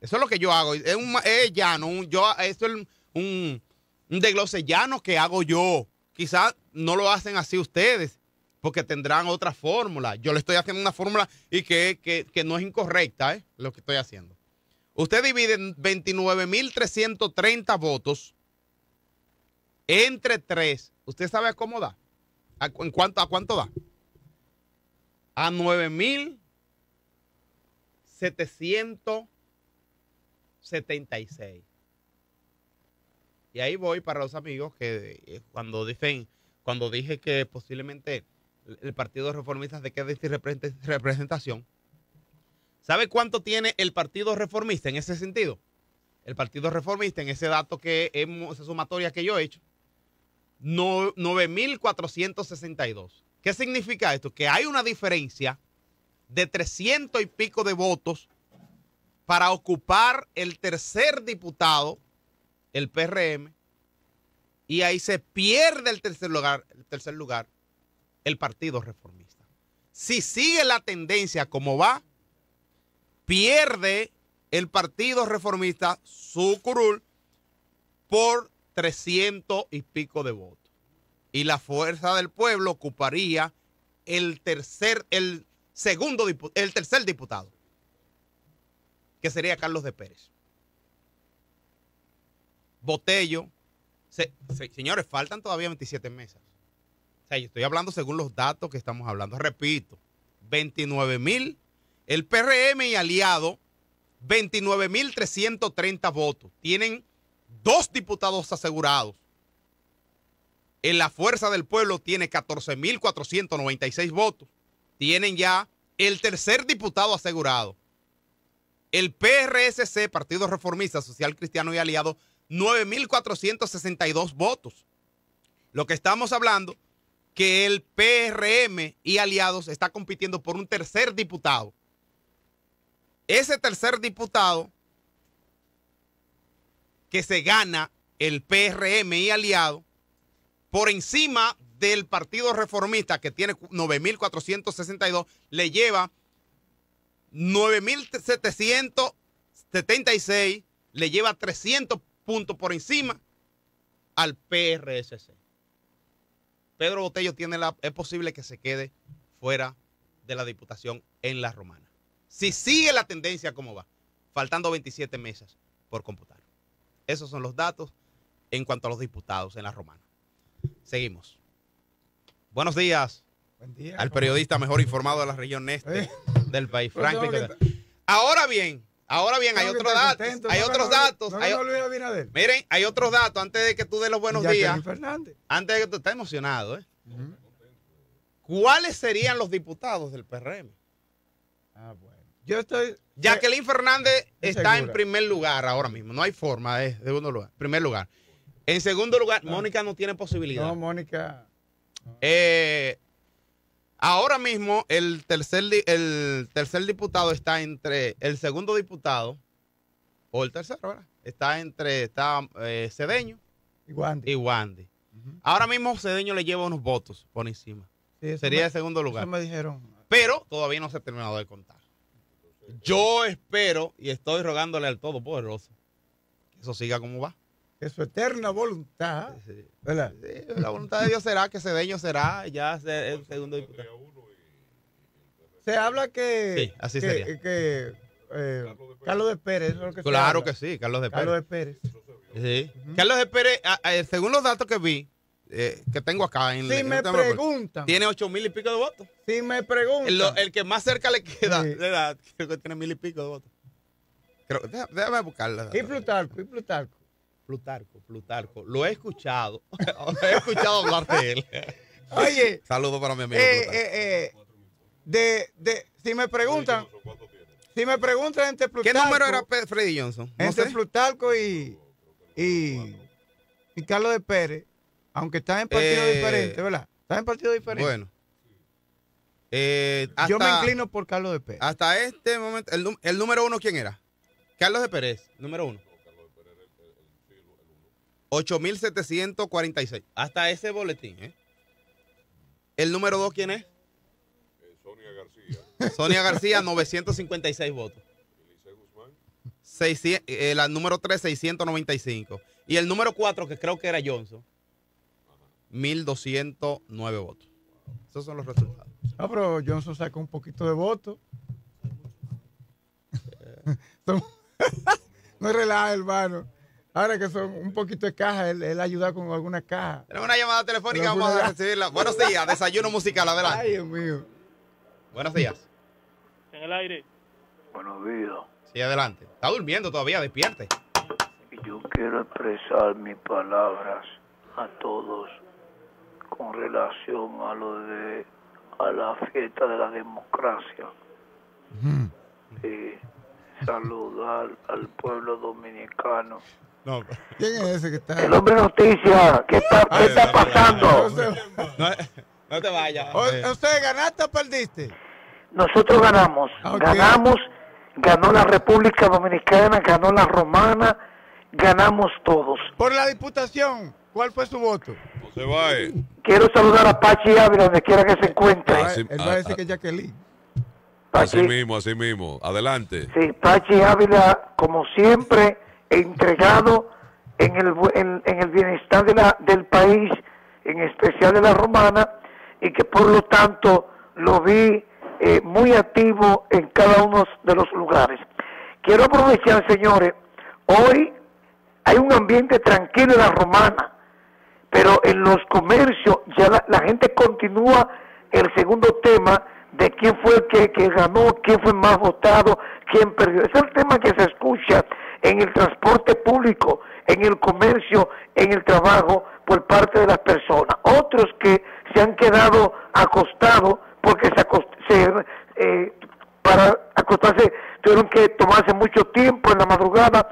Eso es lo que yo hago. Es, un, llano. yo, esto es un, un desglose llano que hago yo. Quizás no lo hacen así ustedes porque tendrán otra fórmula. Yo le estoy haciendo una fórmula y que, no es incorrecta, ¿eh? lo que estoy haciendo. Usted divide 29.330 votos entre tres. ¿Usted sabe cómo da? ¿A, en ¿A cuánto da? A 9.776. Y ahí voy para los amigos que eh, cuando cuando dije que posiblemente el Partido Reformista de qué decir representación. ¿Sabe cuánto tiene el Partido Reformista en ese sentido? El Partido Reformista, en ese dato que hemos, esa sumatoria que yo he hecho, 9.462. ¿Qué significa esto? Que hay una diferencia de 300 y pico de votos para ocupar el tercer diputado, el PRM, y ahí se pierde el tercer lugar, el tercer lugar el Partido Reformista. Si sigue la tendencia como va, pierde el Partido Reformista su curul por 300 y pico de votos. Y la fuerza del pueblo ocuparía el tercer, el segundo, el tercer diputado, que sería Carlos de Pérez. Botello. señores, faltan todavía 27 mesas estoy hablando según los datos que estamos hablando. Repito, 29 mil. El PRM y aliado, 29 mil 330 votos. Tienen dos diputados asegurados. En la Fuerza del Pueblo tiene 14 mil 496 votos. Tienen ya el tercer diputado asegurado. El PRSC, Partido Reformista Social Cristiano y Aliado, 9.462 votos. Lo que estamos hablando que el PRM y aliados está compitiendo por un tercer diputado. Ese tercer diputado que se gana el PRM y aliado por encima del Partido Reformista que tiene 9.462, le lleva 9.776, le lleva 300 puntos por encima al PRSC. Pedro Botello tiene la, es posible que se quede fuera de la diputación en la romana. Si sigue la tendencia como va, faltando 27 mesas por computar. Esos son los datos en cuanto a los diputados en la romana. Seguimos. Buenos días Buen día. al ¿cómo- periodista mejor informado de la región este Eh. del país, Pues Franklin. Ahora bien, ahora bien, hay otros datos, hay no otros datos. no hay- miren, hay otros datos antes de que tú des los buenos días. Fernández. Antes de que tú estés emocionado, ¿eh? ¿Cuáles serían los diputados del PRM? Ah, bueno. Yo estoy. Jacqueline Fernández está en primer lugar ahora mismo. No hay forma, es segundo lugar. Primer lugar. En segundo lugar, Mónica no tiene posibilidad. No, Mónica. Eh, ahora mismo el tercer, el tercer diputado está entre el segundo diputado o el tercero, ¿verdad? Está entre está eh, Cedeño Y Wandy. y Wandy. Ahora mismo Cedeño le lleva unos votos por encima. Sí, Sería me- el segundo lugar. Eso me dijeron. Pero todavía no se ha terminado de contar. Yo espero y estoy rogándole al Todopoderoso que eso siga como va. Que su eterna voluntad. Sí. ¿Verdad? Sí, la voluntad de Dios será que Cedeño será ya se- el segundo diputado. Se habla que. Sí, así que, sería. que, eh, Carlos de Pérez. eso es lo que se Claro habla. que sí, Carlos de Carlos Pérez. de Pérez. Sí. Ujú. Carlos de Pérez, a- a- según los datos que vi, eh, que tengo acá en Si en me preguntan. tiene ocho mil y pico de votos. Si me preguntan. El, que más cerca le queda Sí. de edad, creo que tiene mil y pico de votos. Creo, déjame, déjame buscarla. Y Plutarco, y Plutarco. Plutarco, Plutarco. Lo he escuchado. [laughs] he escuchado hablar de él. [laughs] Oye, Saludos para mi amigo. eh, eh, eh, de, de, si me preguntan, si me preguntan entre ¿Qué Plutarco, número era Freddy Johnson? No entre sé. Plutarco y, y, y Carlos de Pérez, aunque están en partidos Eh, diferentes, ¿verdad? Están en partidos diferentes. Bueno. Eh, Yo me inclino por Carlos de Pérez. Hasta este momento, el, el número uno, ¿quién era? Carlos de Pérez, número uno. 8.746. Hasta ese boletín, ¿eh? El número dos, ¿quién es? Sonia García, [laughs] Sonia García, 956 votos. Eliseo Guzmán, 600, eh, la número 3, 695. Y el número 4, que creo que era Johnson, 1209 votos. Esos son los resultados. No, pero Johnson sacó un poquito de voto. [laughs] Son- [laughs] no es relajo, hermano. Ahora que son un poquito de caja, él, él ayuda con alguna caja. Tenemos una llamada telefónica, Pero vamos a recibirla. Buenos días, desayuno musical, adelante. Ay, Dios mío. Buenos días. En el aire. Buenos días. Sí, adelante. Está durmiendo todavía, despierte. Yo quiero expresar mis palabras a todos con relación a lo de a la fiesta de la democracia. Y saludar al pueblo dominicano. No, ¿Quién es ese que está? El hombre noticia, ¿qué está, qué está No, pasando? no, no te vayas. ¿Usted ganaste o perdiste? Nosotros ganamos, Ok. ganamos, ganó la República Dominicana, ganó la Romana, ganamos todos. Por la diputación, ¿cuál fue su voto? no se va. eh. Quiero saludar a Pachi Ávila donde quiera que se encuentre. Ah, él va a decir ah, que es Jacqueline. Así mismo, así mismo. Adelante. sí, Pachi Ávila, como siempre, entregado en el, en, en el bienestar de la, del país, en especial de la romana, y que por lo tanto lo vi eh, muy activo en cada uno de los lugares. Quiero aprovechar, señores, hoy hay un ambiente tranquilo en la romana, pero en los comercios ya la, la gente continúa el segundo tema de quién fue el que, que ganó, quién fue más votado, quién perdió. Es el tema que se escucha en el transporte público, en el comercio, en el trabajo por parte de las personas. Otros que se han quedado acostados porque se, acost- se, eh, para acostarse tuvieron que tomarse mucho tiempo en la madrugada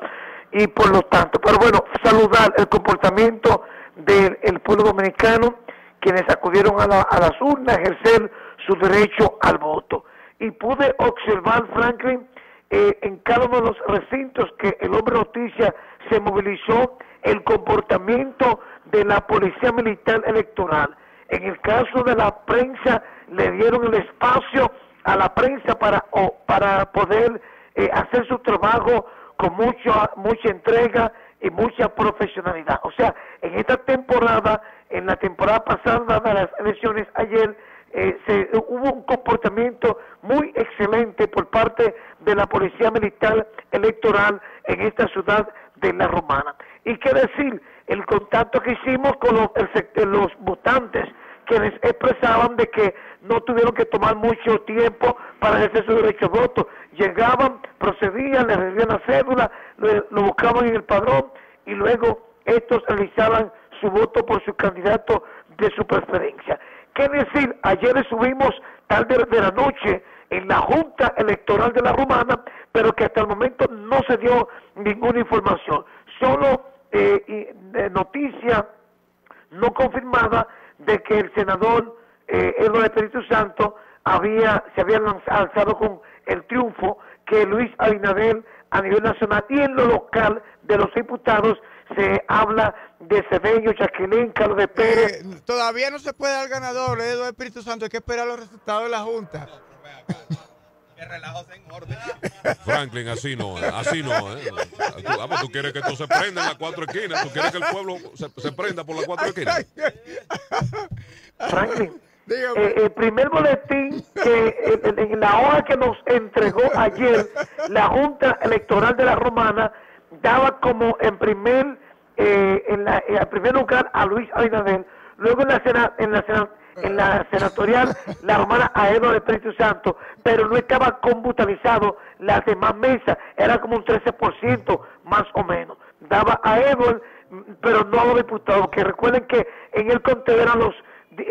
y por lo tanto, pero bueno, saludar el comportamiento del el pueblo dominicano, quienes acudieron a, la- a las urnas a ejercer su derecho al voto. Y pude observar, Franklin, eh, en cada uno de los recintos que el hombre noticia se movilizó, el comportamiento de la policía militar electoral. En el caso de la prensa, le dieron el espacio a la prensa para, o- para poder eh, hacer su trabajo con mucha, mucha entrega y mucha profesionalidad. O sea, en esta temporada, en la temporada pasada de las elecciones ayer, eh, se, hubo un comportamiento muy excelente por parte de la Policía Militar Electoral en esta ciudad de La Romana. Y qué decir, el contacto que hicimos con los, el sect- los votantes quienes expresaban de que no tuvieron que tomar mucho tiempo para ejercer su derecho a voto. Llegaban, procedían, les recibían la cédula, lo buscaban en el padrón y luego estos realizaban su voto por su candidato de su preferencia. ¿Qué decir? Ayer estuvimos tarde de la noche en la Junta Electoral de la Romana, pero que hasta el momento no se dio ninguna información. Solo eh, eh, noticia no confirmada de que el senador eh, Eduardo Espíritu Santo había, se había lanz- alzado con el triunfo que Luis Abinader a nivel nacional y en lo local de los diputados se habla de Cedeño, Jacqueline, Carlos de Pérez. Eh, todavía no se puede dar ganador, eh, don Espíritu Santo, hay que esperar los resultados de la Junta. Que relajo en orden. [laughs] Franklin, así no, eh, así no. Eh. Tú, ah, pues tú quieres que esto se prenda en las cuatro esquinas. Tú quieres que el pueblo se, se prenda por las cuatro esquinas. Franklin, Dígame. eh, el primer boletín que en, en- en la hoja que nos entregó ayer la Junta Electoral de la Romana daba como en primer eh, en, la, en primer lugar a Luis Abinader, luego en la sena- en la sena- en la senatorial la romana a Eduardo Espíritu Santo, pero no estaba computalizado las demás mesas, era como un 13% más o menos. Daba a Edward, pero no a los diputados, que recuerden que en el conteo eran los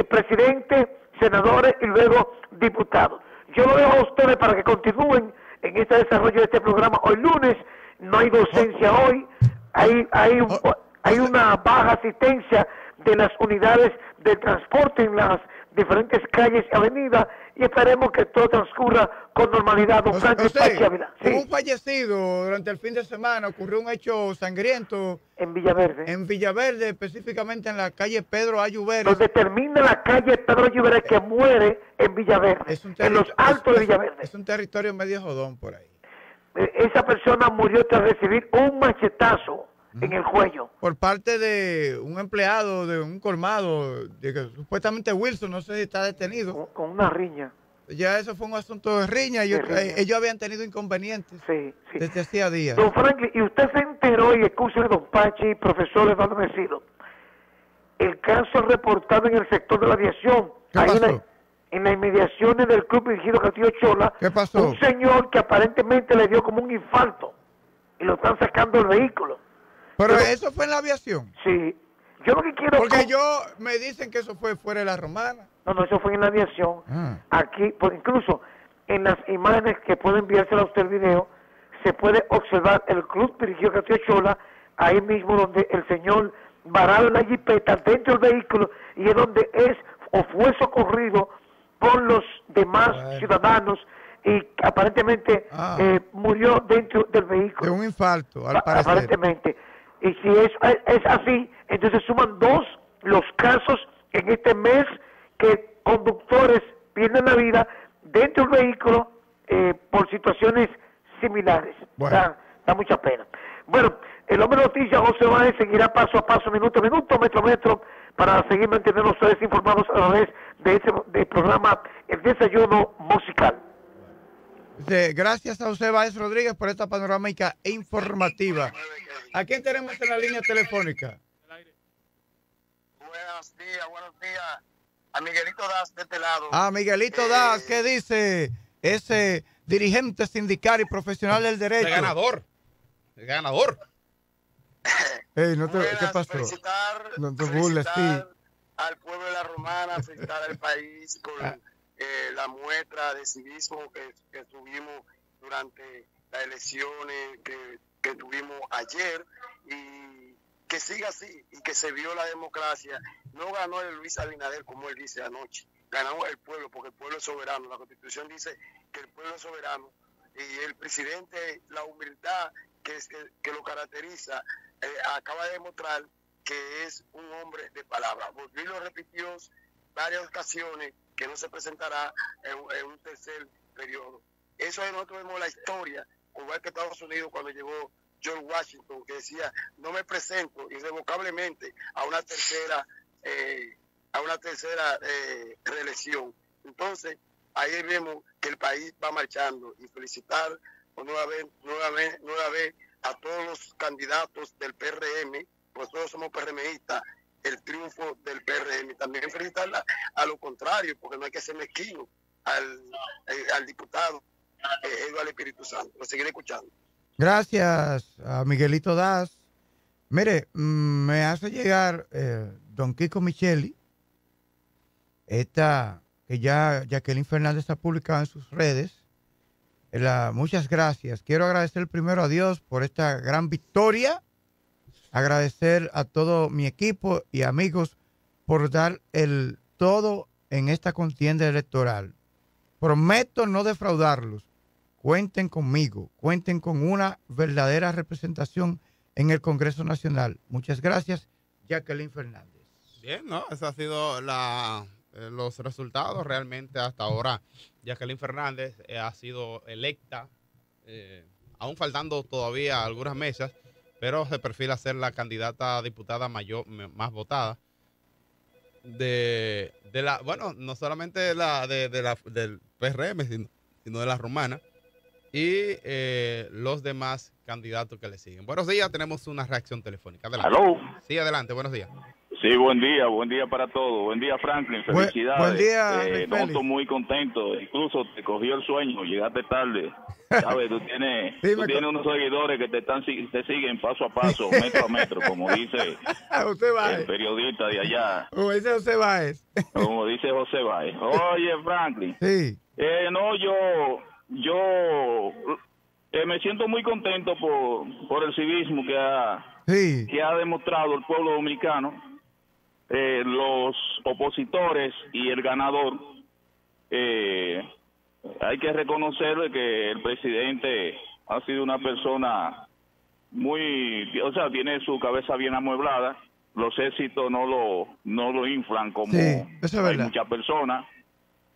presidentes, senadores y luego diputados. Yo lo dejo a ustedes para que continúen en este desarrollo de este programa hoy lunes. No hay docencia hoy, hay, hay, un- hay una baja asistencia de las unidades de transporte en las diferentes calles y avenidas y esperemos que todo transcurra con normalidad. Don. Sí, un fallecido durante el fin de semana, ocurrió un hecho sangriento en Villaverde. en Villaverde, específicamente en la calle Pedro Ayuberes. donde termina la calle Pedro Lluvera que muere en Villaverde, en los altos de es- Villaverde. Es un territorio medio jodón por ahí. Eh, Esa persona murió tras recibir un machetazo en el cuello. Por parte de un empleado de un colmado, de que supuestamente Wilson, no sé si está detenido. Con, con una riña. Ya eso fue un asunto de riña. De eh, ellos habían tenido inconvenientes Sí, sí. desde hacía días. Don Franklin, y usted se enteró, y escúcheme, don Pachi, profesor Eduardo Mesido, el caso reportado en el sector de la aviación, ¿Qué ahí en, la- en las inmediaciones del club dirigido Castillo Chola, ¿Qué pasó? un señor que aparentemente le dio como un infarto y lo están sacando del vehículo. Pero pero- eso fue en la aviación. Sí, yo lo que quiero... Porque yo me dicen que eso fue fuera de la romana. No, no, eso fue en la aviación. Ah. Aquí, pues, incluso en las imágenes que puede enviársela a usted el video, se puede observar el club dirigido Castillo Chola, ahí mismo donde el señor varado la jipeta dentro del vehículo y es donde es o fue socorrido por los demás Bueno. ciudadanos y aparentemente Ah. eh, murió dentro del De vehículo. un infarto, al A- parecer. Aparentemente. Y si es, es así, entonces suman dos los casos en este mes que conductores pierden la vida dentro del vehículo eh, por situaciones similares. Bueno. Da, da mucha pena. Bueno, el hombre de noticias José Báez seguirá paso a paso, minuto a minuto, metro a metro, para seguir manteniendo ustedes informados a través de este del programa El Desayuno Musical. Gracias a José Báez Rodríguez por esta panorámica informativa. ¿A quién tenemos en la línea telefónica? Buenos días, buenos días. A Miguelito Das de este lado. Ah, Miguelito Das, ¿qué dice ese dirigente sindical y profesional del El derecho? ganador. El ganador. [laughs] Ey, no te- Buenas, ¿Qué pasó? Felicitar, No te burles, felicitar sí. al pueblo de la Romana, felicitar al país por Ah. Eh, la muestra de civismo que, tuvimos durante las elecciones que, que tuvimos ayer y que siga así y que se vio la democracia. No ganó el Luis Abinader como él dice anoche, ganó el pueblo porque el pueblo es soberano. La constitución dice que el pueblo es soberano y el presidente, la humildad que, es- que, lo caracteriza, eh, acaba de demostrar que es un hombre de palabra. Volvió y lo repitió varias ocasiones que no se presentará en, un tercer periodo. Eso es nosotros vemos la historia igual que Estados Unidos cuando llegó George Washington, que decía, no me presento irrevocablemente a una tercera, eh, a una tercera eh, reelección. Entonces, ahí vemos que el país va marchando y felicitar por nueva vez, nueva vez, nueva vez a todos los candidatos del PRM, pues todos somos PRMistas, el triunfo del PRM. También felicitarla a lo contrario, porque no hay que ser mezquino al, eh, al diputado eh, Eduardo Espíritu Santo. Lo seguiré escuchando. Gracias a Miguelito Das. Mire, mm, me hace llegar eh, don Kiko Micheli, esta que ya Jacqueline Fernández ha publicado en sus redes. Eh, la- muchas gracias. Quiero agradecer primero a Dios por esta gran victoria. Agradecer a todo mi equipo y amigos por dar el todo en esta contienda electoral. Prometo no defraudarlos. Cuenten conmigo, cuenten con una verdadera representación en el Congreso Nacional. Muchas gracias, Jacqueline Fernández. Bien, ¿no? Esos han sido eh, los resultados. Realmente hasta ahora Jacqueline Fernández eh, ha sido electa, eh, aún faltando todavía algunas mesas, pero se perfila ser la candidata a diputada mayor, más votada. De, de la, bueno, no solamente de la, de, de la, del PRM, sino, sino de la romana y eh, los demás candidatos que le siguen. Buenos días, tenemos una reacción telefónica. Adelante. Aló. Sí, adelante, buenos días. Sí, buen día, buen día para todos. Buen día, Franklin. Felicidades. buen día, Eh, muy contento. Incluso te cogió el sueño, llegaste tarde. [laughs] Sabes, tú tienes, Sí, tú tienes unos seguidores que te están te siguen paso a [laughs] paso, metro a metro, como dice el periodista de allá, Como dice José Báez. [laughs] como dice José Báez. Oye, Franklin. Sí. Eh, no, yo, yo eh, me siento muy contento por, por el civismo que ha, Sí. que ha demostrado el pueblo dominicano, eh, los opositores y el ganador. Eh, hay que reconocerle que el presidente ha sido una persona muy, o sea, tiene su cabeza bien amueblada. Los éxitos no lo, no lo inflan como Sí, es hay muchas personas.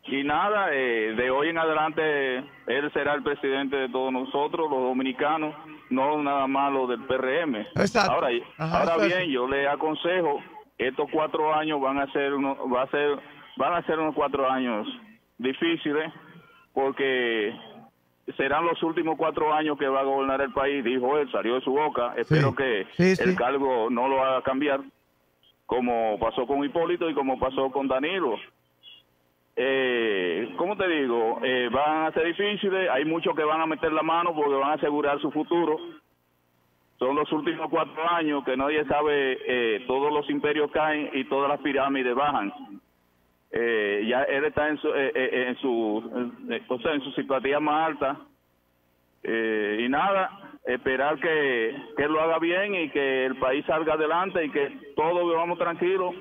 Y nada, eh, de hoy en adelante él será el presidente de todos nosotros, los dominicanos, no nada más los del PRM. Exacto. Ahora, Ajá, bien, yo le aconsejo, estos cuatro años van a ser uno, va a ser, van a ser unos cuatro años difíciles, porque serán los últimos cuatro años que va a gobernar el país, dijo él, salió de su boca. Espero que Sí, sí. el cargo no lo haga cambiar, como pasó con Hipólito y como pasó con Danilo. Eh, ¿Cómo te digo? Eh, van a ser difíciles, hay muchos que van a meter la mano porque van a asegurar su futuro. Son los últimos cuatro años que nadie sabe, eh, todos los imperios caen y todas las pirámides bajan. Eh, ya él está en su, eh, eh, en su, eh, o sea, en su simpatía más alta. Eh, y nada, esperar que, que lo haga bien y que el país salga adelante y que todos vivamos tranquilos.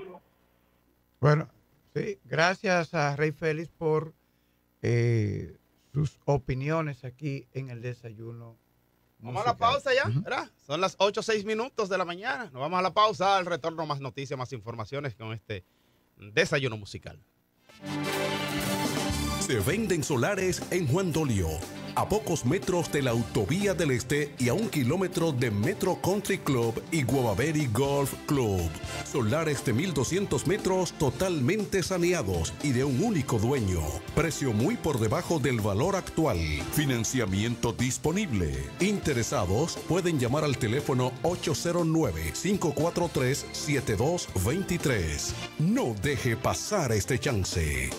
Bueno, sí, gracias a Rey Félix por eh, sus opiniones aquí en el desayuno. Vamos a la pausa ya, ¿verdad? Son las 8 o 6 minutos de la mañana. Nos vamos a la pausa, al retorno más noticias, más informaciones con este desayuno musical. Se venden solares en Juan Dolio, a pocos metros de la Autovía del Este y a un kilómetro de Metro Country Club y Guavaberi Golf Club. Solares de 1200 metros totalmente saneados y de un único dueño. Precio muy por debajo del valor actual. Financiamiento disponible. Interesados pueden llamar al teléfono 809-543-7223. No deje pasar este chance.